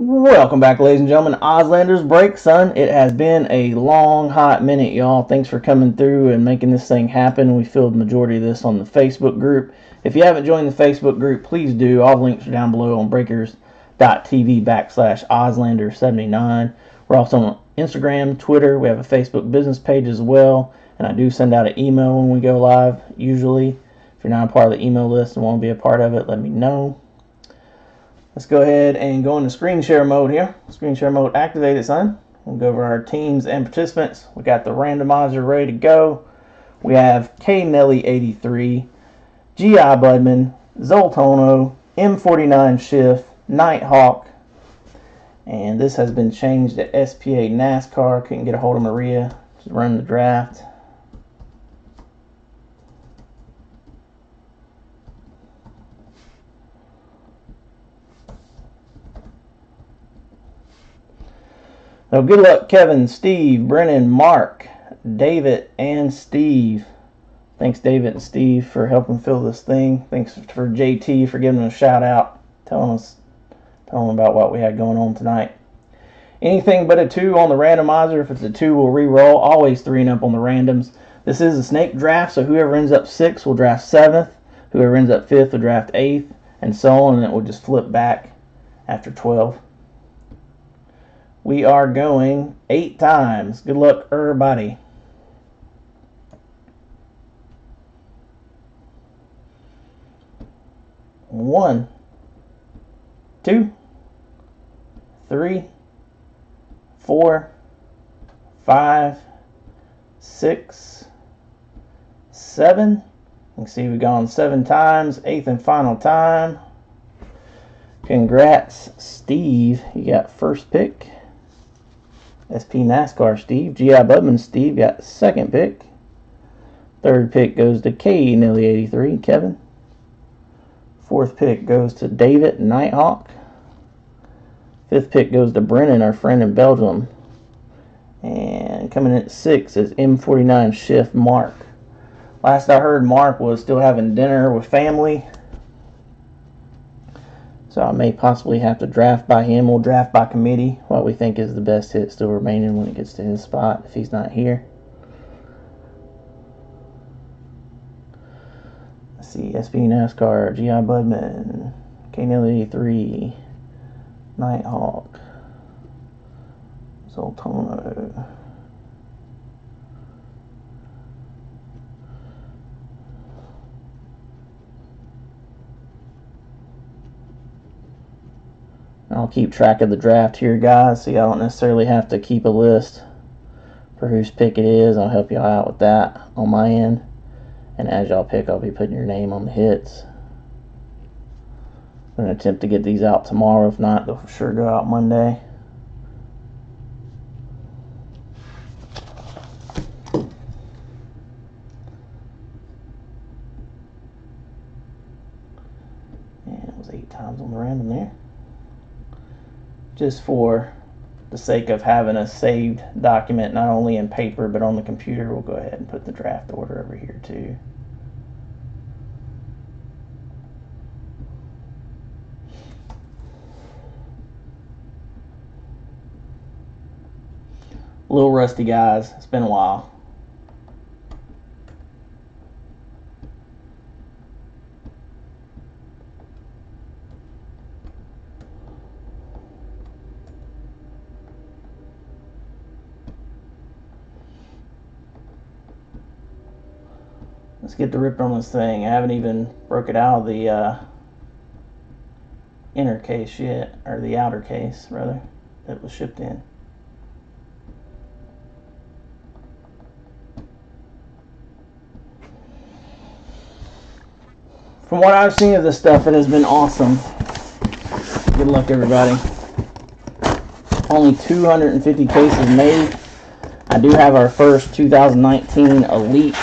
Welcome back, ladies and gentlemen. Ozlanders Break, son. It has been a long, hot minute, y'all. Thanks for coming through and making this thing happen. We filled the majority of this on the Facebook group. If you haven't joined the Facebook group, please do. All the links are down below on breakers.tv backslash Ozlander79. We're also on Instagram, Twitter. We have a Facebook business page as well. And I do send out an email when we go live, usually. If you're not a part of the email list and want to be a part of it, let me know. Let's go ahead and go into screen share mode here. Screen share mode activated, son. We'll go over our teams and participants. We got the randomizer ready to go. We have K Nelly 83, GI Budman, Zoltono, M49 Schiff, Nighthawk, and this has been changed to SPA NASCAR. Couldn't get a hold of Maria to run the draft. So good luck, Kevin, Steve, Brennan, Mark, David, and Steve. Thanks, David and Steve, for helping fill this thing. Thanks for JT for giving us a shout out, telling us, telling about what we had going on tonight. Anything but a two on the randomizer. If it's a two, we'll re-roll. Always three and up on the randoms. This is a snake draft, so whoever ends up sixth will draft seventh. Whoever ends up fifth will draft eighth, and so on, and it will just flip back after 12 we are going eight times. Good luck, everybody. One, two, three, four, five, six, seven. You can see we've gone seven times. Eighth and final time. Congrats, Steve. You got first pick. SP NASCAR Steve. GI Budman Steve got second pick. Third pick goes to K Nelly 83, Kevin. Fourth pick goes to David Nighthawk. Fifth pick goes to Brennan, our friend in Belgium. And coming in at six is M49 Shift Mark. Last I heard, Mark was still having dinner with family so I may possibly have to draft by him. We'll draft by committee what we think is the best hit still remaining when it gets to his spot if he's not here. Let's see, SP NASCAR, GI Budman, K83, Nighthawk, Zoltono. I'll keep track of the draft here, guys, so y'all don't necessarily have to keep a list for whose pick it is. I'll help y'all out with that on my end. And as y'all pick, I'll be putting your name on the hits. I'm going to attempt to get these out tomorrow. If not, they'll for sure go out Monday. And it was eight times on the random there just for the sake of having a saved document not only in paper but on the computer we'll go ahead and put the draft order over here too. Little rusty guys it's been a while get the rip on this thing. I haven't even broke it out of the uh, inner case yet, or the outer case, rather, that was shipped in. From what I've seen of this stuff, it has been awesome. Good luck, everybody. Only 250 cases made. I do have our first 2019 Elite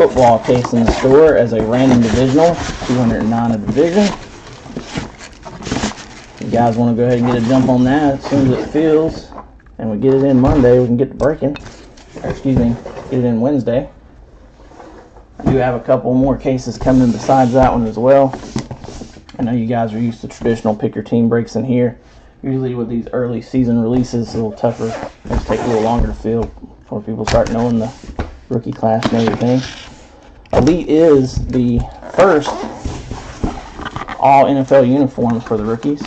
football case in the store as a random divisional, 209 a division. You guys want to go ahead and get a jump on that as soon as it fills, and we get it in Monday, we can get to breaking. Or excuse me, get it in Wednesday. I do have a couple more cases coming besides that one as well. I know you guys are used to traditional pick your team breaks in here. Usually with these early season releases, it's a little tougher. It take a little longer to fill before people start knowing the rookie class and everything. Elite is the first all NFL uniforms for the rookies.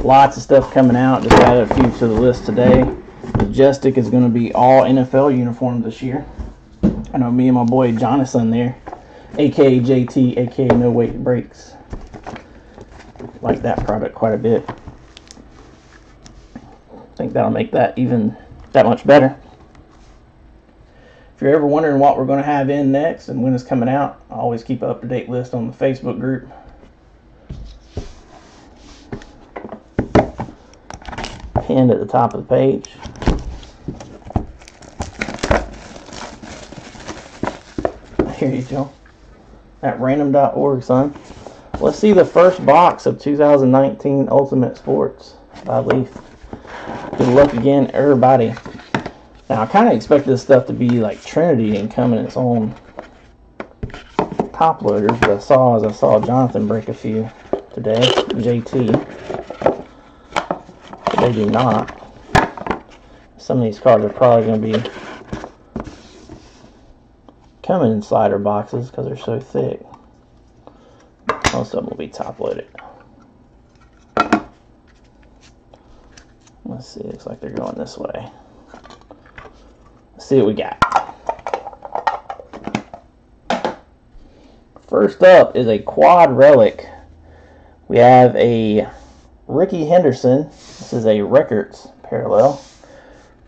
Lots of stuff coming out. Just added a few to the list today. Majestic is going to be all NFL uniforms this year. I know me and my boy Jonathan there, aka JT, aka No Weight Breaks, like that product quite a bit. I think that'll make that even that much better. If you're ever wondering what we're going to have in next and when it's coming out, I always keep an up-to-date list on the Facebook group. Pinned at the top of the page. Here you go. At random.org, son. Let's see the first box of 2019 Ultimate Sports by Leaf. Good luck again, everybody. Now, I kind of expect this stuff to be like Trinity and come in its own top loaders, but I saw as I saw Jonathan break a few today, JT. They do not. Some of these cards are probably going to be coming in slider boxes because they're so thick. Most of them will be top loaded. Let's see, looks like they're going this way. See what we got. First up is a quad relic. We have a Rickey Henderson. This is a records parallel.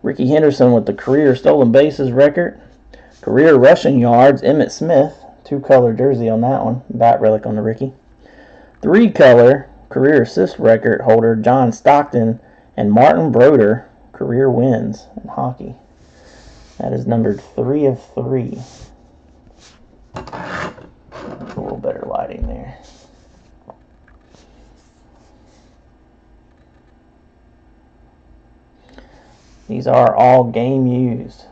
Rickey Henderson with the career stolen bases record. Career rushing yards, Emmitt Smith. Two color jersey on that one. Bat relic on the Ricky. Three color career assist record holder, John Stockton. And Martin Brodeur career wins in hockey. That is numbered three of three. A little better lighting there. These are all game used.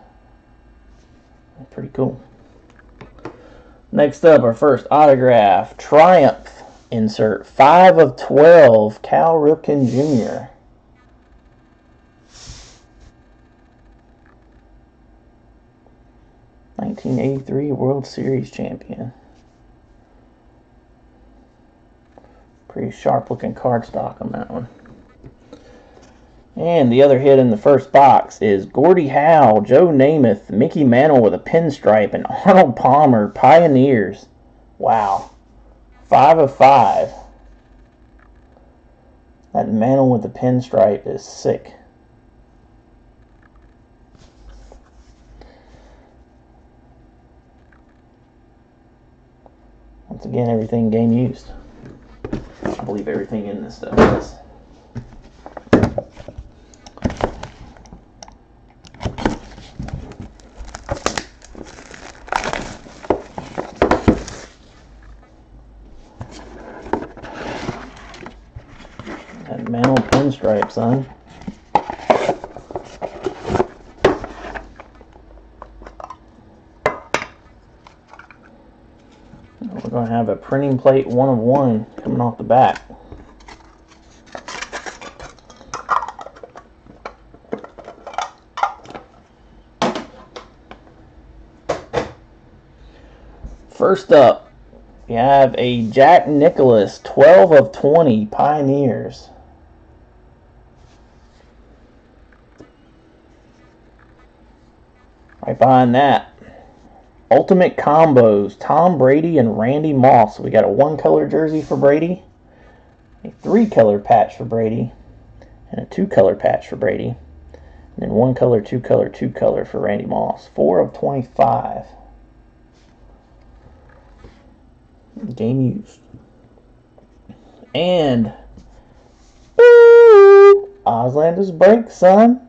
Pretty cool. Next up, our first autograph Triumph insert 5 of 12, Cal Ripken Jr. 1983 World Series champion. Pretty sharp looking cardstock on that one. And the other hit in the first box is Gordie Howe, Joe Namath, Mickey Mantle with a pinstripe, and Arnold Palmer, Pioneers. Wow. Five of five. That Mantle with the pinstripe is sick. Once again, everything game used. I believe everything in this stuff is. That Mantle pinstripe, son. We're have a printing plate one of one coming off the back. First up, you have a Jack Nicklaus 12 of 20 Pioneers. Right behind that, Ultimate Combos, Tom Brady and Randy Moss. We got a one color jersey for Brady, a three color patch for Brady, and a two color patch for Brady. And then one color, two color, two color for Randy Moss. Four of 25. Game used. And Ozlander's break, son.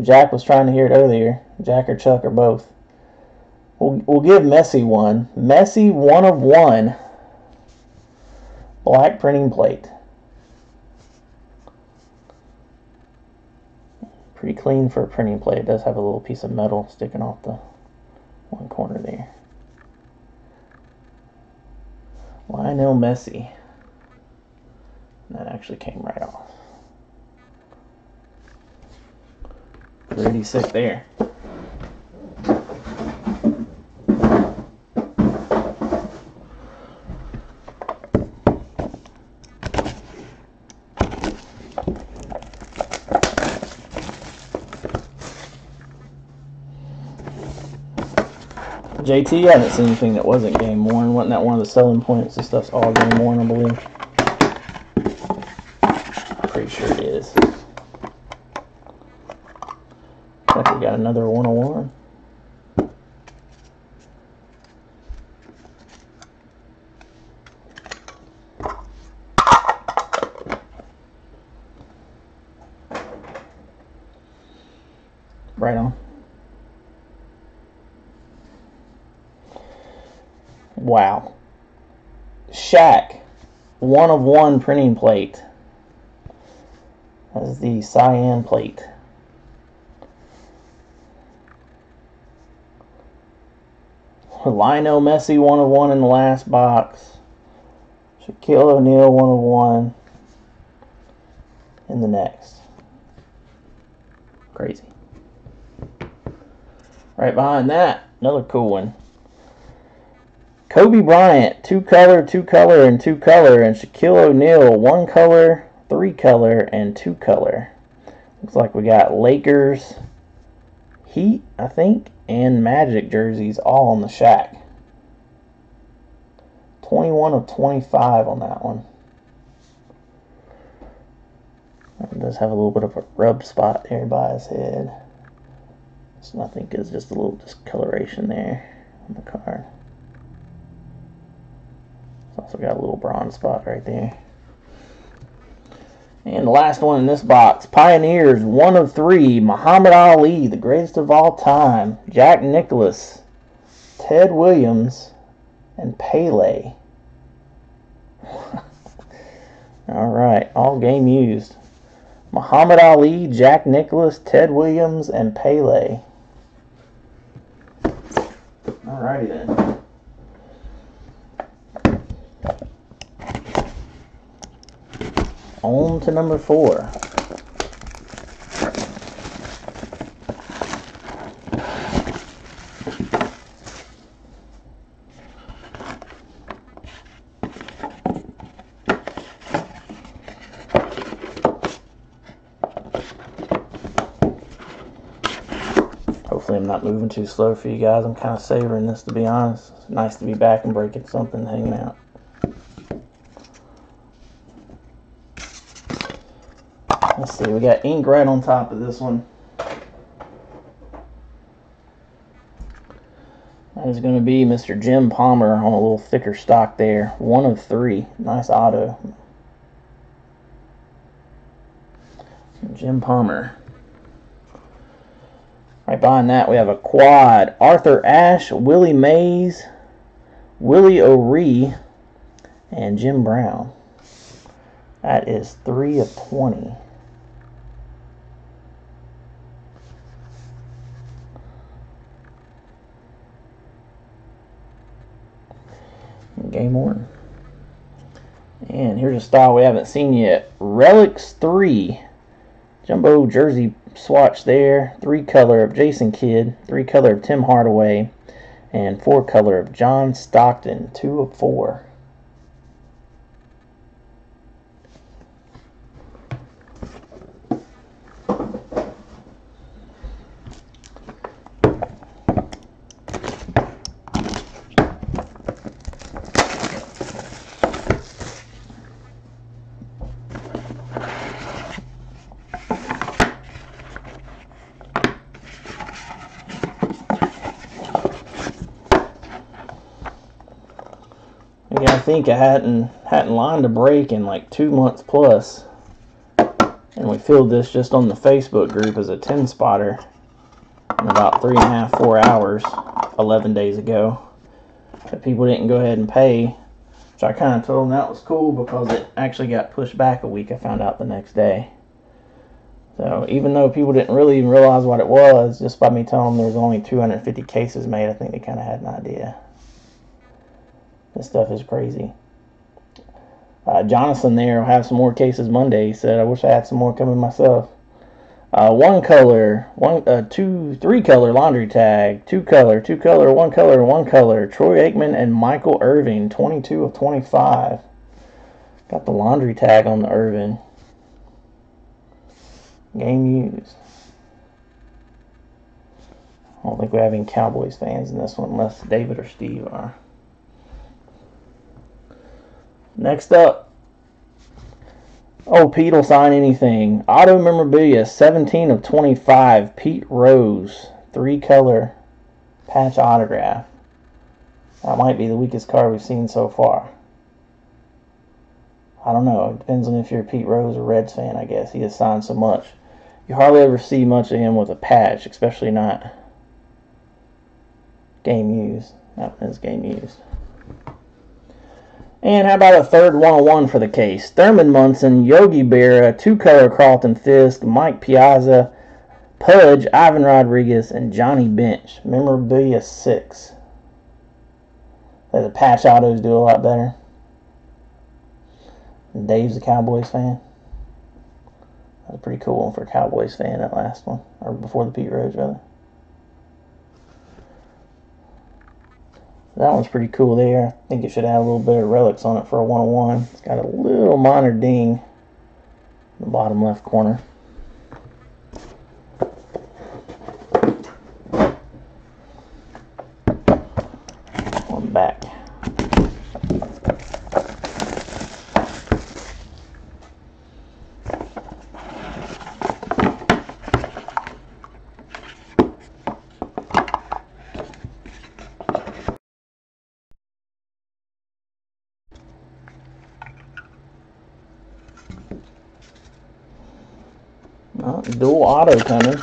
Jack was trying to hear it earlier. Jack or Chuck or both. We'll, we'll give Messi one. Messi, one of one. Black printing plate. Pretty clean for a printing plate. It does have a little piece of metal sticking off the one corner there. Lionel Messi. That actually came right off. Pretty sick there. JT, I haven't seen anything that wasn't game worn. Wasn't that one of the selling points? This stuff's all game worn, I believe. Pretty sure it is. Looks like we got another 101. Right on. Wow. Shaq, one of one printing plate. That's the cyan plate. Lionel Messi, one of one in the last box. Shaquille O'Neal, one of one in the next. Crazy. Right behind that, another cool one. Kobe Bryant, two color, two color, and two color, and Shaquille O'Neal, one color, three color, and two color. Looks like we got Lakers, Heat, I think, and Magic jerseys all on the Shaq. 21 of 25 on that one. It does have a little bit of a rub spot there by his head. So I think it's just a little discoloration there on the card. Also got a little bronze spot right there. And the last one in this box, Pioneers, one of three, Muhammad Ali, the greatest of all time, Jack Nicklaus, Ted Williams, and Pele. all right, all game used. Muhammad Ali, Jack Nicklaus, Ted Williams, and Pele. Alrighty then. On to number four. Hopefully I'm not moving too slow for you guys. I'm kind of savoring this to be honest. It's nice to be back and breaking something hanging out. See, we got ink right on top of this one. That is going to be Mr. Jim Palmer on a little thicker stock there. One of three. Nice auto. Jim Palmer. Right behind that, we have a quad. Arthur Ashe, Willie Mays, Willie O'Ree, and Jim Brown. That is 3 of 20. Game one. And here's a style we haven't seen yet. Relics 3. Jumbo jersey swatch there. Three color of Jason Kidd. Three color of Tim Hardaway. And four color of John Stockton. Two of four. Yeah, I think I hadn't hadn't lined a break in like two months plus, and we filled this just on the Facebook group as a ten spotter in about three and a half four hours, eleven days ago. But people didn't go ahead and pay, which I kind of told them that was cool because it actually got pushed back a week. I found out the next day. So even though people didn't really even realize what it was, just by me telling them there was only 250 cases made, I think they kind of had an idea. This stuff is crazy. Uh, Jonathan there will have some more cases Monday. He said, I wish I had some more coming myself. Uh, one color, one, uh, two, three color laundry tag, two color, two color, one color, one color. Troy Aikman and Michael Irvin, 22 of 25. Got the laundry tag on the Irvin. Game used. I don't think we have any Cowboys fans in this one, unless David or Steve are. Next up. Oh, Pete will sign anything. Auto memorabilia, 17 of 25. Pete Rose, three color patch autograph. That might be the weakest card we've seen so far. I don't know. It depends on if you're a Pete Rose or Reds fan, I guess. He has signed so much. You hardly ever see much of him with a patch, especially not game used. That is game used. And how about a third 101 for the case? Thurman Munson, Yogi Berra, two color Carlton Fisk, Mike Piazza, Pudge, Ivan Rodriguez, and Johnny Bench. Memorabilia 6. The patch autos do a lot better. Dave's a Cowboys fan. That was pretty cool one for a Cowboys fan, that last one. Or before the Pete Rose, rather. That one's pretty cool there. I think it should have a little bit of relics on it for a 101. It's got a little minor ding in the bottom left corner. On back. Oh, dual auto coming.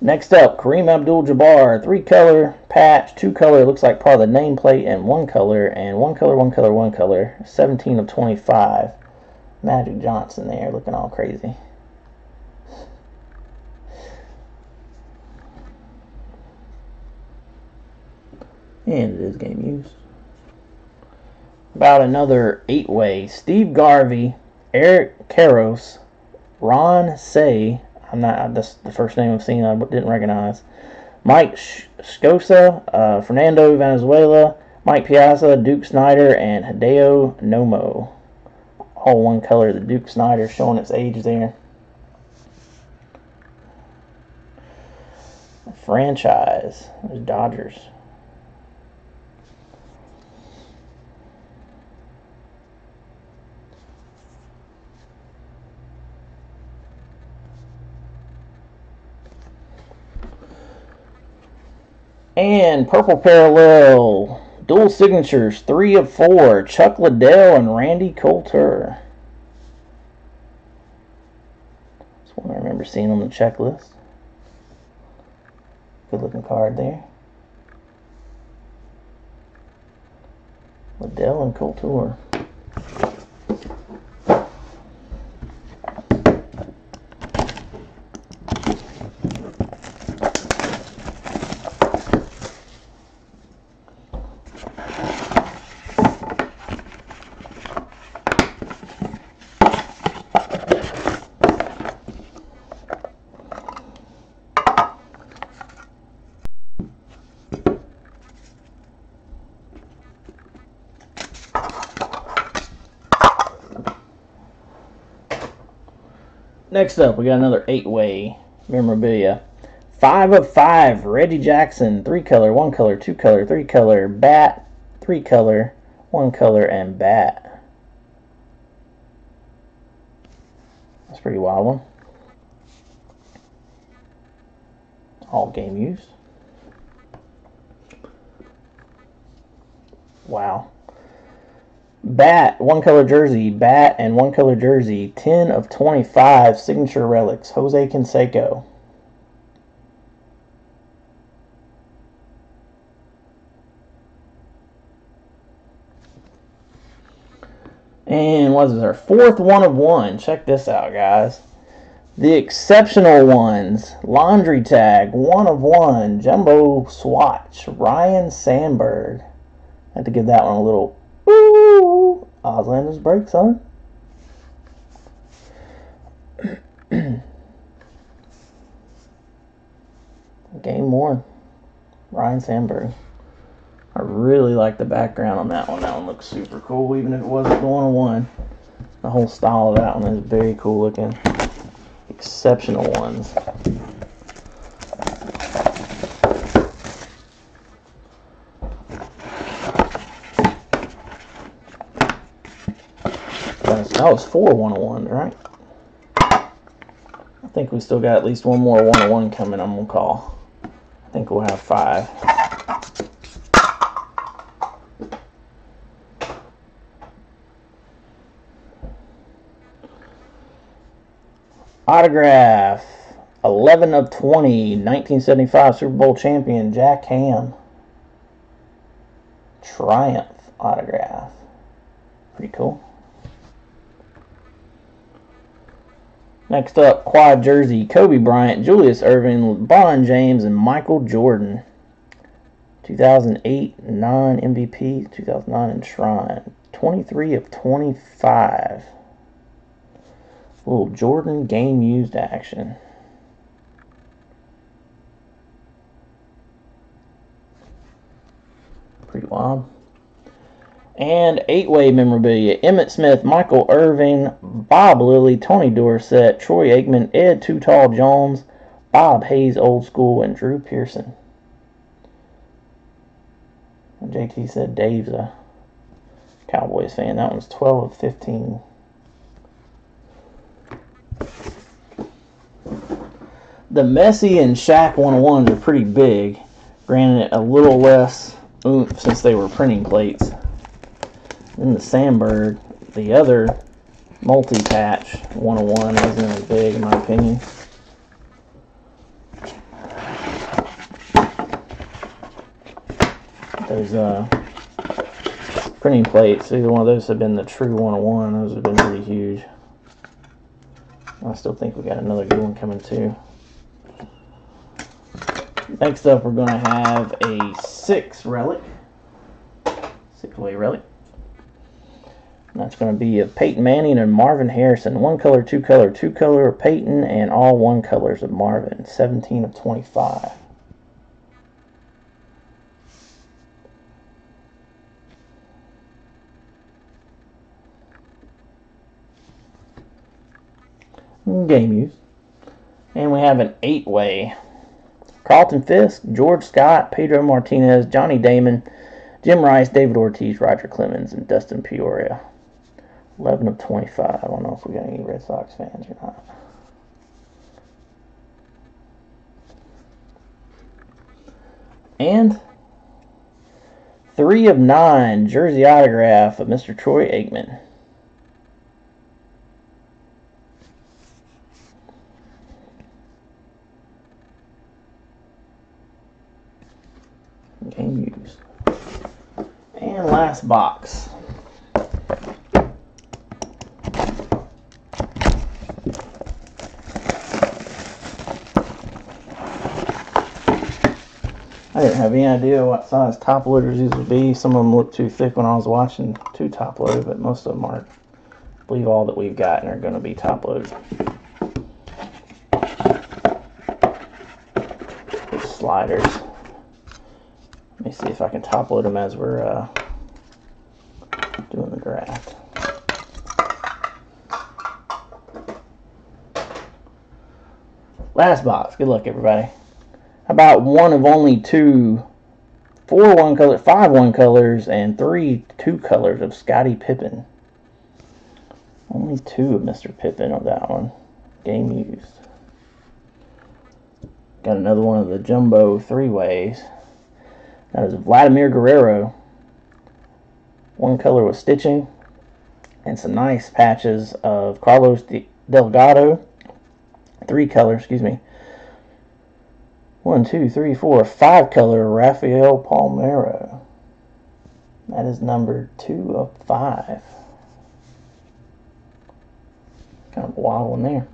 Next up, Kareem Abdul-Jabbar, three color patch, two color, looks like part of the nameplate, and one color, and one color, one color, one color, 17 of 25. Magic Johnson there, looking all crazy. And it is game used about another eight way. Steve Garvey, Eric Karros, Ron Cey. I'm not. That's the first name I've seen. I didn't recognize. Mike Scioscia, uh, Fernando Valenzuela, Mike Piazza, Duke Snider, and Hideo Nomo. All one color. The Duke Snider showing its age there. Franchise. Dodgers. And Purple Parallel, dual signatures, three of four, Chuck Liddell and Randy Couture. That's one I remember seeing on the checklist. Good looking card there. Liddell and Coulter. Next up, we got another eight-way memorabilia. Five of five, Reggie Jackson, three color, one color, two color, three color, bat, three color, one color, and bat. That's pretty wild one. All game use. Wow. Bat, one color jersey, bat and one color jersey, 10 of 25 signature relics, Jose Canseco. And what is our fourth one of one? Check this out, guys. The exceptional ones, laundry tag, one of one, jumbo swatch, Ryan Sandberg. I had to give that one a little Ozlander's break, son. Game one. Ryan Sandberg. I really like the background on that one. That one looks super cool, even if it wasn't to one. The whole style of that one is very cool looking. Exceptional ones. That was four 101s, right? I think we still got at least one more 101 coming, I'm going to call. I think we'll have five. Autograph 11 of 20, 1975 Super Bowl champion Jack Ham. Triumph autograph. Pretty cool. Next up, quad jersey, Kobe Bryant, Julius Erving, LeBron James, and Michael Jordan. 2008 non MVP, 2009 Enshrined. 23 of 25. Little Jordan game used action. Pretty wild and eight-way memorabilia. Emmitt Smith, Michael Irvin, Bob Lilly, Tony Dorsett, Troy Aikman, Ed Too Tall Jones, Bob Hayes Old School, and Drew Pearson. JT said Dave's a Cowboys fan. That one's 12 of 15. The Messi and Shaq 101s are pretty big. Granted, a little less oomph since they were printing plates. Then the Sandberg, the other multi-patch 101 isn't as big in my opinion. Those uh, printing plates, either one of those have been the true 101. Those have been pretty huge. I still think we got another good one coming too. Next up, we're going to have a six relic, six way relic. That's going to be of Peyton Manning and Marvin Harrison. One color, two color, two color of Peyton, and all one colors of Marvin. 17 of 25. Game use. And we have an eight way. Carlton Fisk, George Scott, Pedro Martinez, Johnny Damon, Jim Rice, David Ortiz, Roger Clemens, and Dustin Pedroia. 11 of 25. I don't know if we got any Red Sox fans or not. And 3 of 9 jersey autograph of Mr. Troy Aikman. Game used. And last box. I didn't have any idea what size top loaders these would be. Some of them looked too thick when I was watching two top load, but most of them are, I believe all that we've gotten are going to be top loads. sliders. Let me see if I can top load them as we're uh, doing the graft. Last box. Good luck, everybody about one of only two, four one color, five one colors, and three two colors of Scottie Pippen. Only two of Mr. Pippen on that one. Game used. Got another one of the jumbo three ways. That is Vladimir Guerrero. One color with stitching. And some nice patches of Carlos Delgado. Three colors, excuse me one, two, three, four, five color Rafael Palmeiro. That is number two of five. Kind of wobbling there.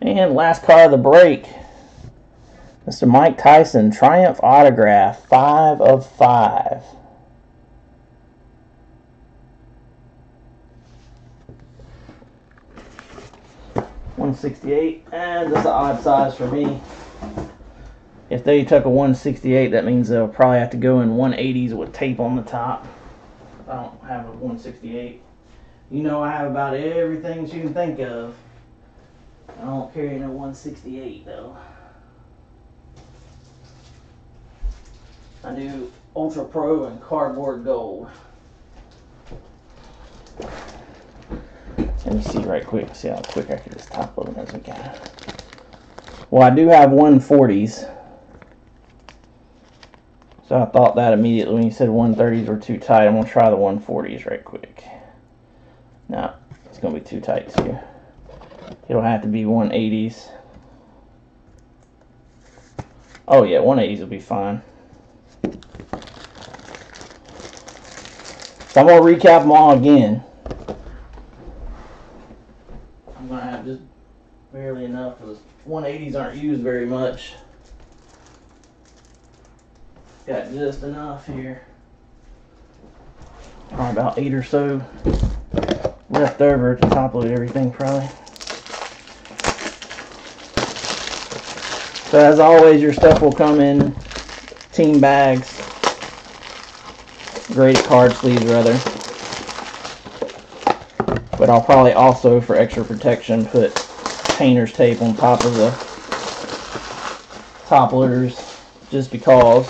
And last card of the break. Mr. Mike Tyson, Triumph Autograph, 5 of 5. One sixty-eight, and that's an odd size for me. If they took a 168, that means they'll probably have to go in 180s with tape on the top. I don't have a 168. You know I have about everything that you can think of. I don't carry no 168 though. I do Ultra Pro and Cardboard Gold. Let me see right quick, see how quick I can just top load as we can. Well, I do have 140s. So I thought that immediately when you said 130s were too tight. I'm going to try the 140s right quick. No, it's going to be too tight too. It'll have to be 180s. Oh yeah, 180s will be fine. So I'm going to recap them all again. I'm going to have just barely enough because 180s aren't used very much. Got just enough here. Probably about eight or so left over to top load everything probably. So as always, your stuff will come in team bags, graded card sleeves rather. But I'll probably also, for extra protection, put painter's tape on top of the top loaders just because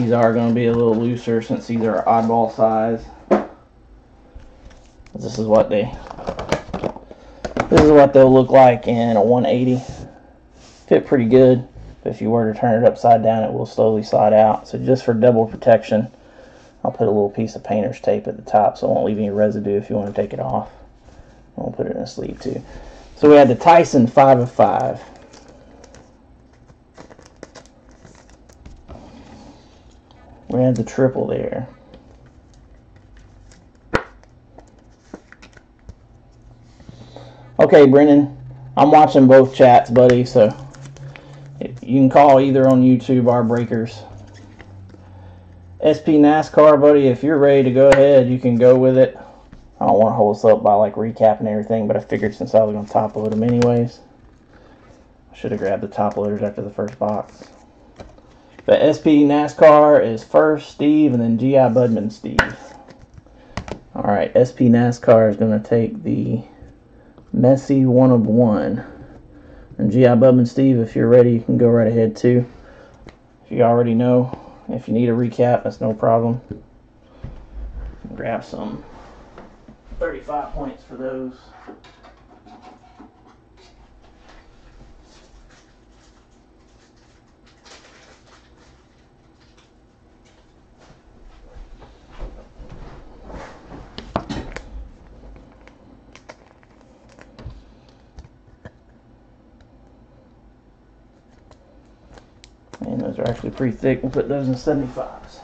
these are going to be a little looser since these are oddball size. This is what they this is what they'll look like in a 180. Fit pretty good. But if you were to turn it upside down, it will slowly slide out. So just for double protection, I'll put a little piece of painter's tape at the top so it won't leave any residue if you want to take it off. We'll put it in a sleeve too. So we had the Tyson 5 of 5. We had the triple there. Okay, Brennan, I'm watching both chats, buddy, so you can call either on YouTube or Breakers. SP NASCAR, buddy, if you're ready to go ahead, you can go with it. I don't want to hold us up by like recapping everything, but I figured since I was going to top load them anyways, I should have grabbed the top loaders after the first box. But SP NASCAR is first, Steve, and then GI Budman, Steve. Alright, SP NASCAR is going to take the Messi one of one. And GI Budman Steve, if you're ready, you can go right ahead too. If you already know, if you need a recap, that's no problem. Grab some 35 points for those. And those are actually pretty thick. We'll put those in 75s.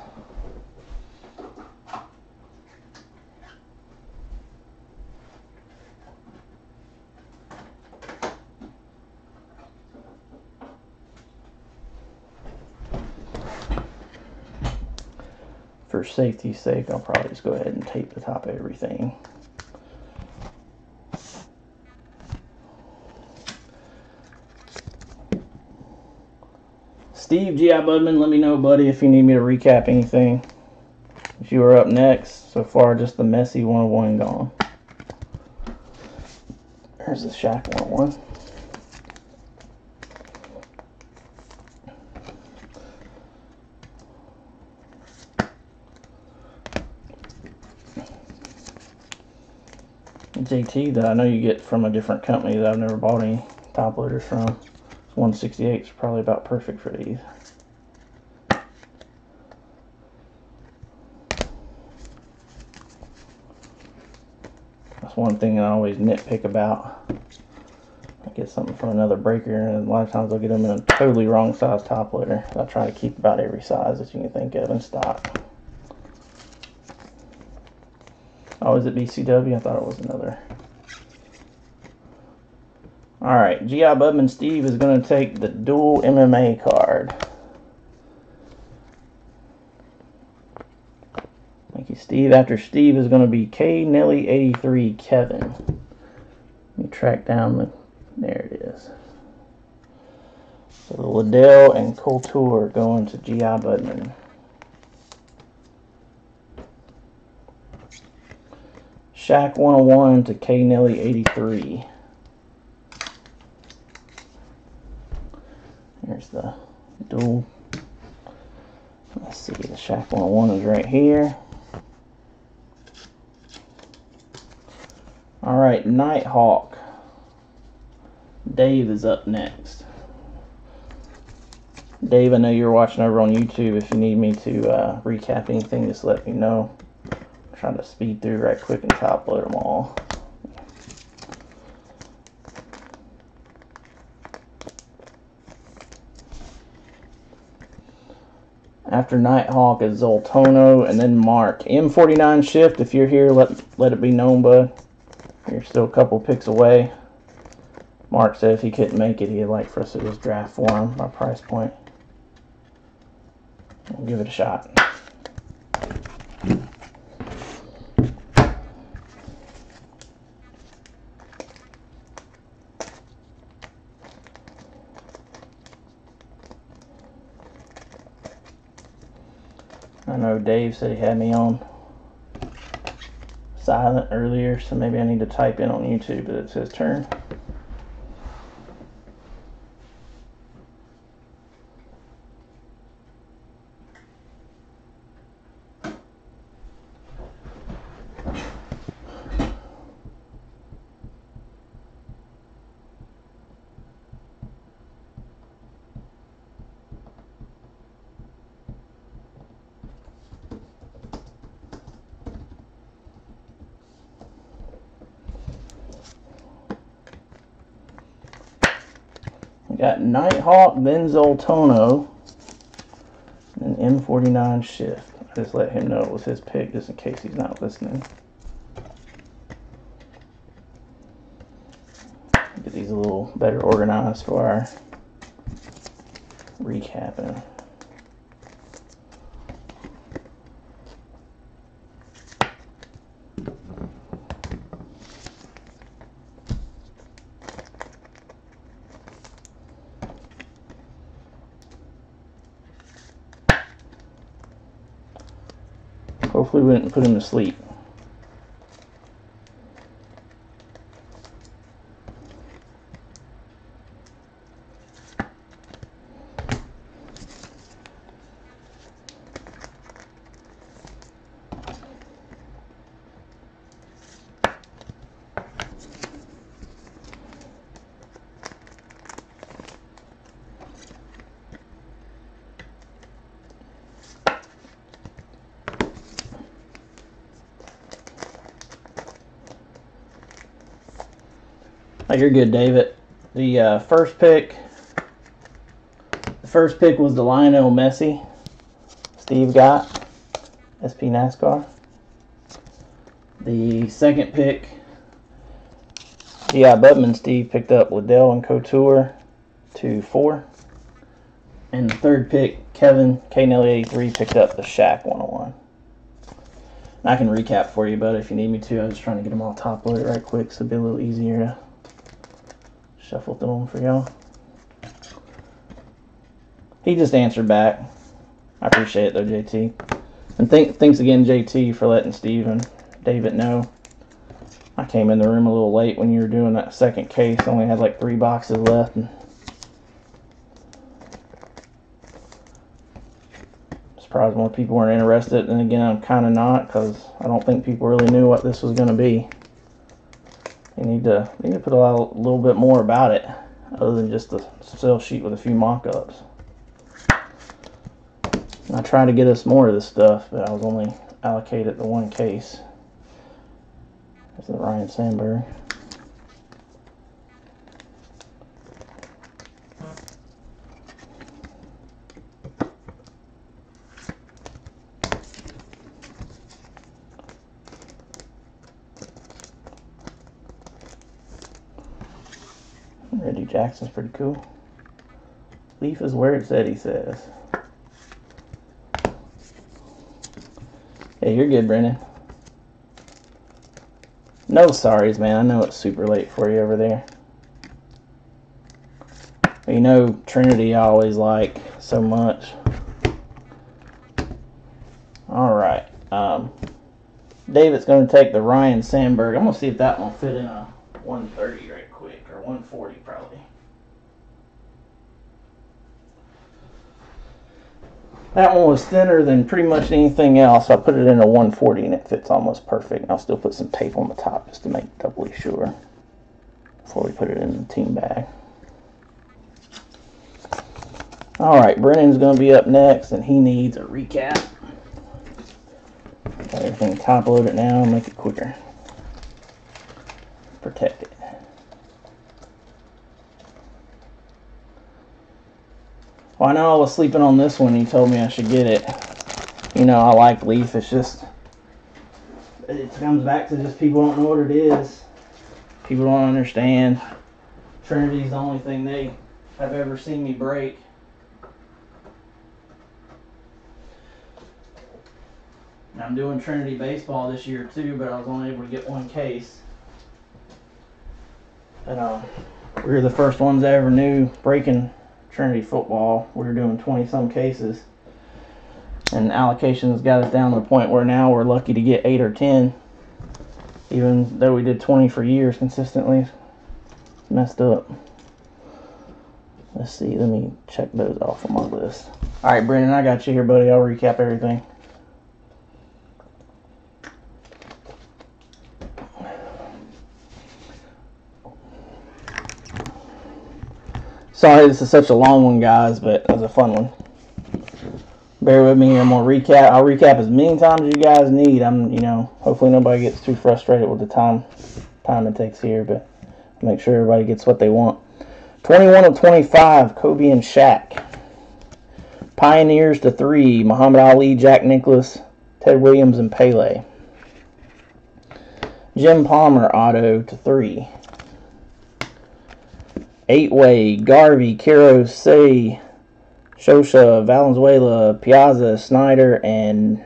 For safety's sake, I'll probably just go ahead and tape the top of everything. Steve G.I. Budman, let me know, buddy, if you need me to recap anything. If you are up next, so far just the Messi 101 gone. There's the Shaq 101. JT that I know you get from a different company that I've never bought any top loaders from. 168 is probably about perfect for these. That's one thing I always nitpick about. I get something from another breaker and a lot of times I'll get them in a totally wrong size top loader. I try to keep about every size that you can think of in stock. Oh, is it BCW? I thought it was another. Alright, G.I. Budman Steve is going to take the dual MMA card. Thank you, Steve. After Steve is going to be K Nelly 83 Kevin. Let me track down the. There it is. So Liddell and Couture going to G.I. Budman. Shaq 101 to K Nelly 83. Here's the dual. Let's see, the Shaq 101 is right here. All right, Nighthawk. Dave is up next. Dave, I know you're watching over on YouTube. If you need me to uh, recap anything, just let me know. Trying to speed through right quick and top load them all. After Nighthawk is Zoltono and then Mark. M49 shift, if you're here, let, let it be known, bud. You're still a couple picks away. Mark said if he couldn't make it, he'd like for us to just draft for him by price point. We'll give it a shot. Dave said he had me on silent earlier, so maybe I need to type in on YouTube that it's his turn. We got Nighthawk, then Zoltono, and M49 Shift. I just let him know it was his pick just in case he's not listening. Get these a little better organized for our recapping. Hopefully we didn't put him to sleep. You're good, David. The uh, first pick, the first pick was the Lionel Messi. Steve got SP NASCAR. The second pick, G.I. Budman Steve picked up Liddell and Couture to four. And the third pick, Kevin K Nelly 83 picked up the Shaq 101. And I can recap for you, but if you need me to, I was trying to get them all top loaded right quick so it'd be a little easier shuffle through them for y'all. He just answered back. I appreciate it though, JT. And th- thanks again, JT, for letting Steve and David know. I came in the room a little late when you were doing that second case. I only had like three boxes left. And surprised more people weren't interested. And again, I'm kind of not because I don't think people really knew what this was going to be. Need to you need to put a, lot, little bit more about it, other than just a sell sheet with a few mock-ups. I tried to get us more of this stuff, but I was only allocated the one case. That's the Ryne Sandberg. Reggie Jackson's pretty cool. Leaf is where it said, he says. Hey, you're good, Brennan. No sorries, man. I know it's super late for you over there. You know, Trinity I always like so much. All right. Um, David's going to take the Ryne Sandberg. I'm going to see if that one fit in a 130 right quick, or 140 probably. That one was thinner than pretty much anything else. I put it in a 140 and it fits almost perfect. I'll still put some tape on the top just to make doubly sure before we put it in the team bag. All right, Brennan's going to be up next, and he needs a recap. Got everything top load it now, make it quicker. Protect it. Well, I know I was sleeping on this one. You told me I should get it. You know, I like Leaf. It's just, it comes back to just people don't know what it is. People don't understand. Trinity's the only thing they have ever seen me break. I'm doing Trinity baseball this year too, but I was only able to get one case. And uh, we were the first ones I ever knew breaking Trinity football. We were doing 20 some cases. And allocations got us down to the point where now we're lucky to get 8 or 10. Even though we did 20 for years consistently. Messed up. Let's see, let me check those off on my list. Alright, Brendan, I got you here, buddy. I'll recap everything. Sorry this is such a long one, guys, but it was a fun one. Bear with me here. I'm gonna recap. I'll recap as many times as you guys need. I'm, you know, hopefully nobody gets too frustrated with the time time it takes here, but make sure everybody gets what they want. 21 of 25, Kobe and Shaq. Pioneers to three, Muhammad Ali, Jack Nicklaus, Ted Williams, and Pele. Jim Palmer auto to three. Eight Way, Garvey, Karros, Cey, Scioscia, Valenzuela, Piazza, Snider, and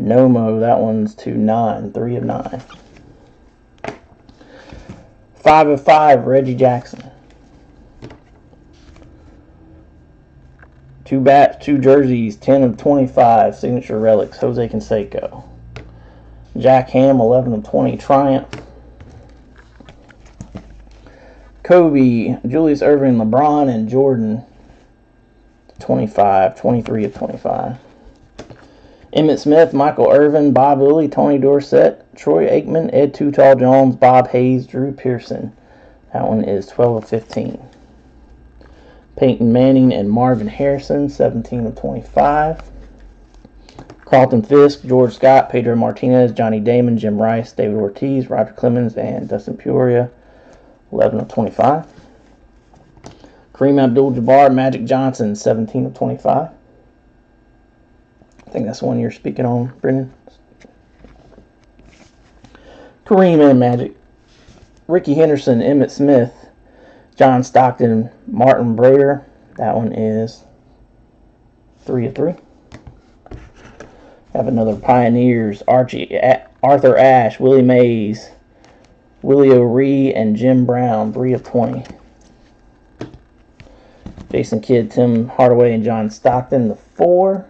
Nomo. That one's to nine. Three of nine. Five of five, Reggie Jackson. Two bats, two jerseys, 10 of 25, signature relics, Jose Canseco. Jack Ham, 11 of 20, Triumph. Kobe, Julius Erving, LeBron, and Jordan. 25, 23 of 25. Emmitt Smith, Michael Irvin, Bob Lilly, Tony Dorsett, Troy Aikman, Ed Too Jones, Bob Hayes, Drew Pearson. That one is 12 of 15. Peyton Manning and Marvin Harrison, 17 of 25. Carlton Fisk, George Scott, Pedro Martinez, Johnny Damon, Jim Rice, David Ortiz, Roger Clemens, and Dustin Pedroia. 11 of 25. Kareem Abdul Jabbar, Magic Johnson, 17 of 25. I think that's one you're speaking on, Brendan. Kareem and Magic. Rickey Henderson, Emmitt Smith, John Stockton, Martin Brodeur. That one is 3 of 3. Have another Pioneers, Archie, Arthur Ashe, Willie Mays, Willie O'Ree, and Jim Brown, 3 of 20. Jason Kidd, Tim Hardaway, and John Stockton, the 4.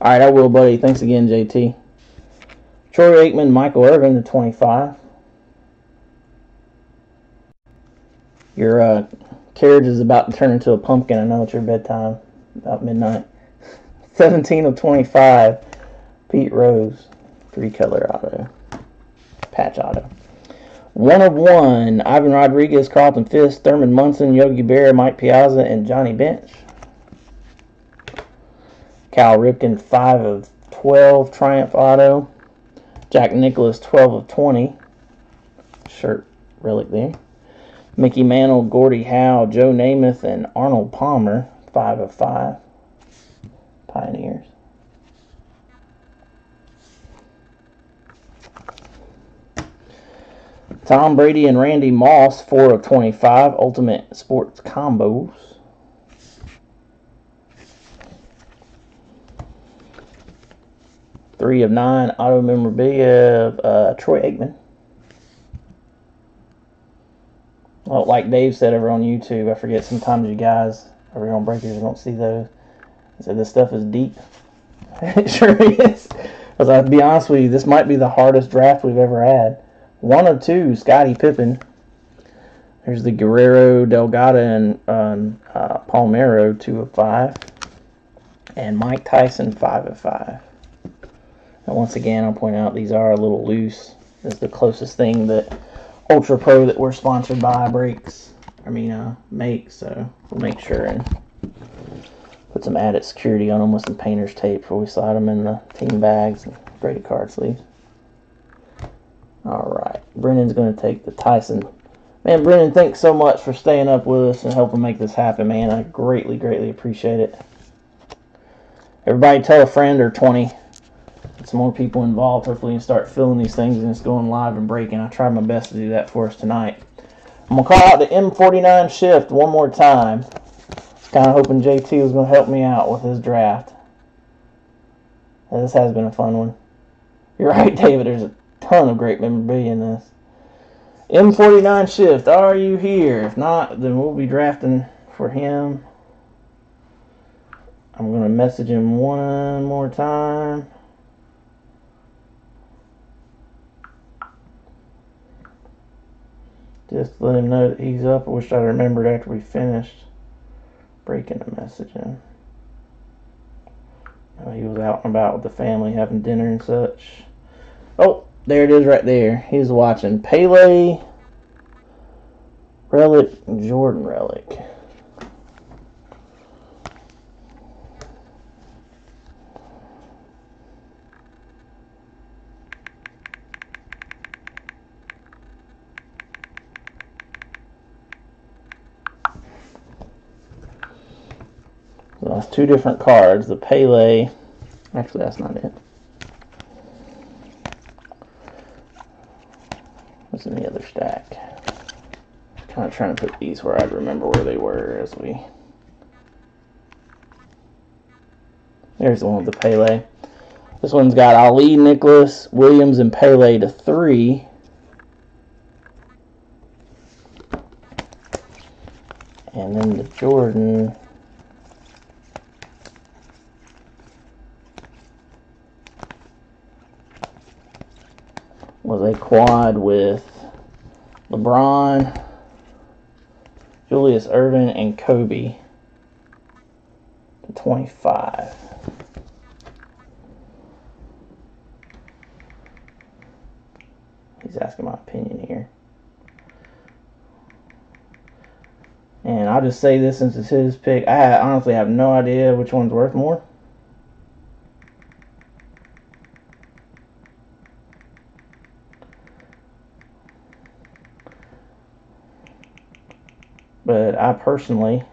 All right, I will, buddy. Thanks again, JT. Troy Aikman, Michael Irvin, the 25. Your uh, carriage is about to turn into a pumpkin. I know it's your bedtime, about midnight. 17 of 25. Pete Rose, three color auto, patch auto. One of one, Ivan Rodriguez, Carlton Fisk, Thurman Munson, Yogi Berra, Mike Piazza, and Johnny Bench. Cal Ripken, 5 of 12, Triumph Auto. Jack Nicklaus, 12 of 20. Shirt relic there. Mickey Mantle, Gordie Howe, Joe Namath, and Arnold Palmer, 5 of 5. Pioneers. Tom Brady and Randy Moss, 4 of 25, Ultimate Sports Combos. Three of nine auto memorabilia of uh, Troy Aikman. Well, like Dave said over on YouTube, I forget sometimes you guys over here on Breakers don't see those. I said this stuff is deep. it sure is. Because I'll be honest with you, this might be the hardest draft we've ever had. One of two, Scottie Pippen. There's the Guerrero, Delgado, and um, uh, Palmeiro, two of five. And Mike Tyson, five of five. And once again, I'll point out these are a little loose. Is the closest thing that Ultra Pro that we're sponsored by breaks. I mean, uh, makes. So we'll make sure and put some added security on them with some painter's tape before we slide them in the team bags and graded card sleeves. All right, Brennan's going to take the Tyson. Man, Brennan, thanks so much for staying up with us and helping make this happen, man. I greatly, greatly appreciate it. Everybody tell a friend or 20 Get some more people involved. Hopefully, you can start filling these things and it's going live and breaking. I tried my best to do that for us tonight. I'm gonna call out the M49 shift one more time. Kind of hoping JT was gonna help me out with his draft. This has been a fun one. You're right, David. There's a ton of great memorabilia in this. M49 shift, are you here? If not, then we'll be drafting for him. I'm going to message him one more time. Just let him know that he's up. I wish I remembered after we finished breaking the message in. He was out and about with the family having dinner and such. Oh, there it is right there. He's watching Pele Relic Jordan Relic. So that's two different cards. The Pele. Actually, that's not it. What's in the other stack? Kind of trying to put these where I'd remember where they were as we. There's the one with the Pele. This one's got Ali, Nicklaus, Williams, and Pele to three. And then the Jordan was a quad with LeBron, Erving, and Kobe to 25. He's asking my opinion here. And I'll just say this since it's his pick. I honestly have no idea which one's worth more. But I personally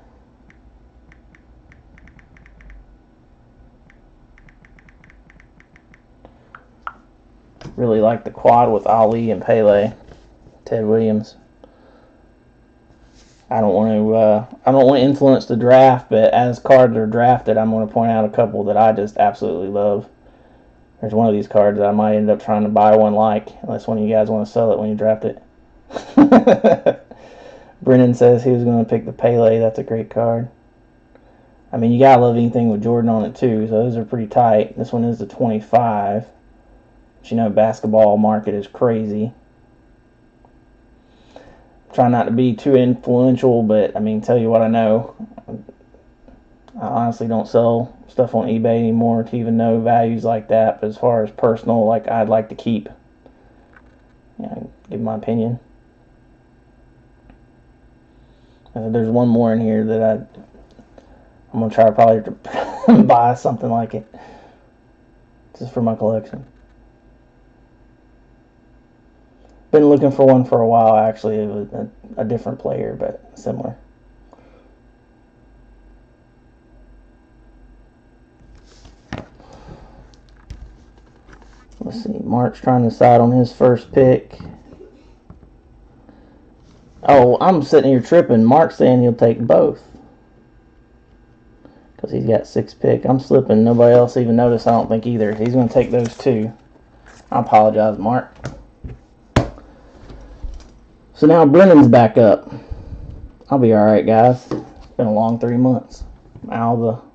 really like the quad with Ali and Pele, Ted Williams. I don't want to uh, I don't want to influence the draft, but as cards are drafted, I'm going to point out a couple that I just absolutely love. There's one of these cards that I might end up trying to buy one like, unless one of you guys want to sell it when you draft it. Brennan says he was going to pick the Pele. That's a great card. I mean, you gotta love anything with Jordan on it too. So those are pretty tight. This one is the 25. But you know, basketball market is crazy. Try not to be too influential, but I mean, tell you what I know. I honestly don't sell stuff on eBay anymore to even know values like that. But as far as personal, like I'd like to keep, know, give my opinion. Uh, there's one more in here that I I'm try to probably to buy something like it just for my collection. Been looking for one for a while actually. It was a, a different player, but similar. Let's see. Mark's trying to decide on his first pick. Oh, I'm sitting here tripping. Mark's saying he'll take both. Because he's got six pick. I'm slipping. Nobody else even noticed, I don't think, either. He's going to take those two. I apologize, Mark. So now Brennan's back up. I'll be alright, guys. It's been a long three months. Of the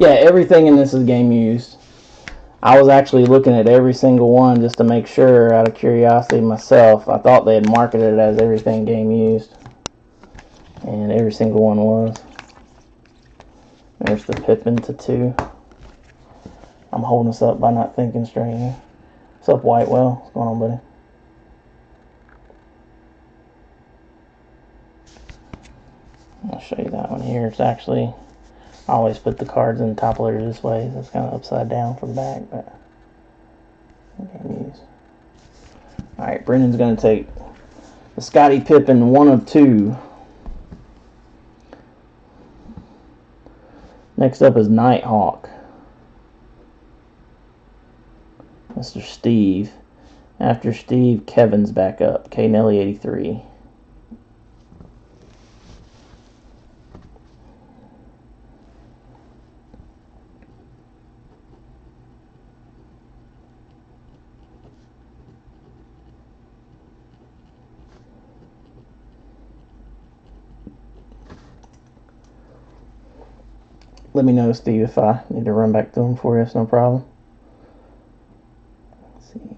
Yeah, everything in this is game used. I was actually looking at every single one just to make sure out of curiosity myself. I thought they had marketed it as everything game used. And every single one was. There's the Pippen to two. I'm holding us up by not thinking straight. What's up, Whitewell? What's going on, buddy? I'll show you that one here. It's actually Always put the cards in the top loader this way. That's kind of upside down from back, but All right, Brendan's going to take the Scottie Pippen one of two. Next up is Nighthawk. Mr. Steve. After Steve, Kevin's back up. K Nelly 83. Let me know, Steve, if I need to run back to them for you. It's no problem. Let's see.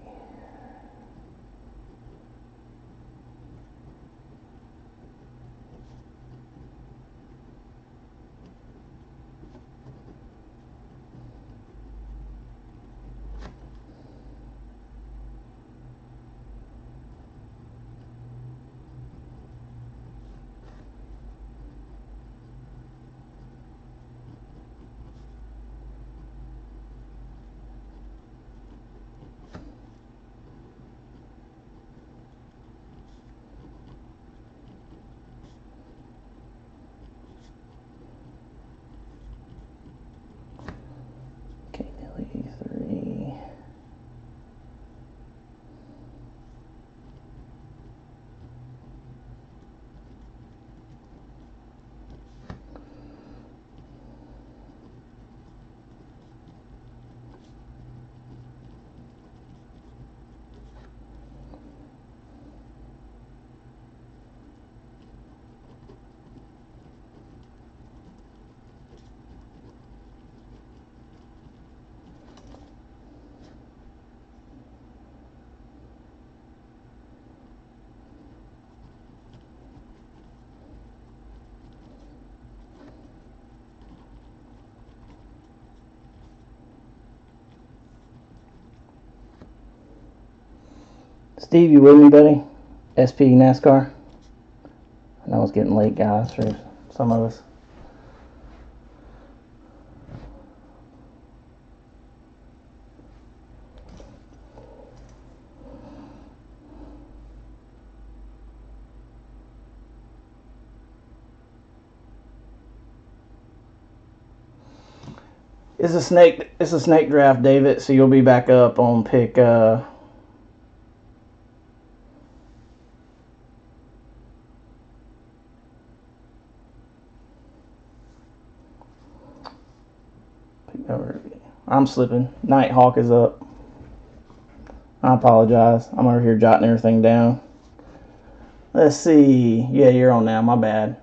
Steve, you with me, buddy? SP NASCAR. I know it's getting late, guys, for some of us. It's a snake. It's a snake draft, David. So you'll be back up on pick. Uh, I'm slipping. Nighthawk is up. I apologize. I'm over here jotting everything down. Let's see. Yeah, you're on now. My bad.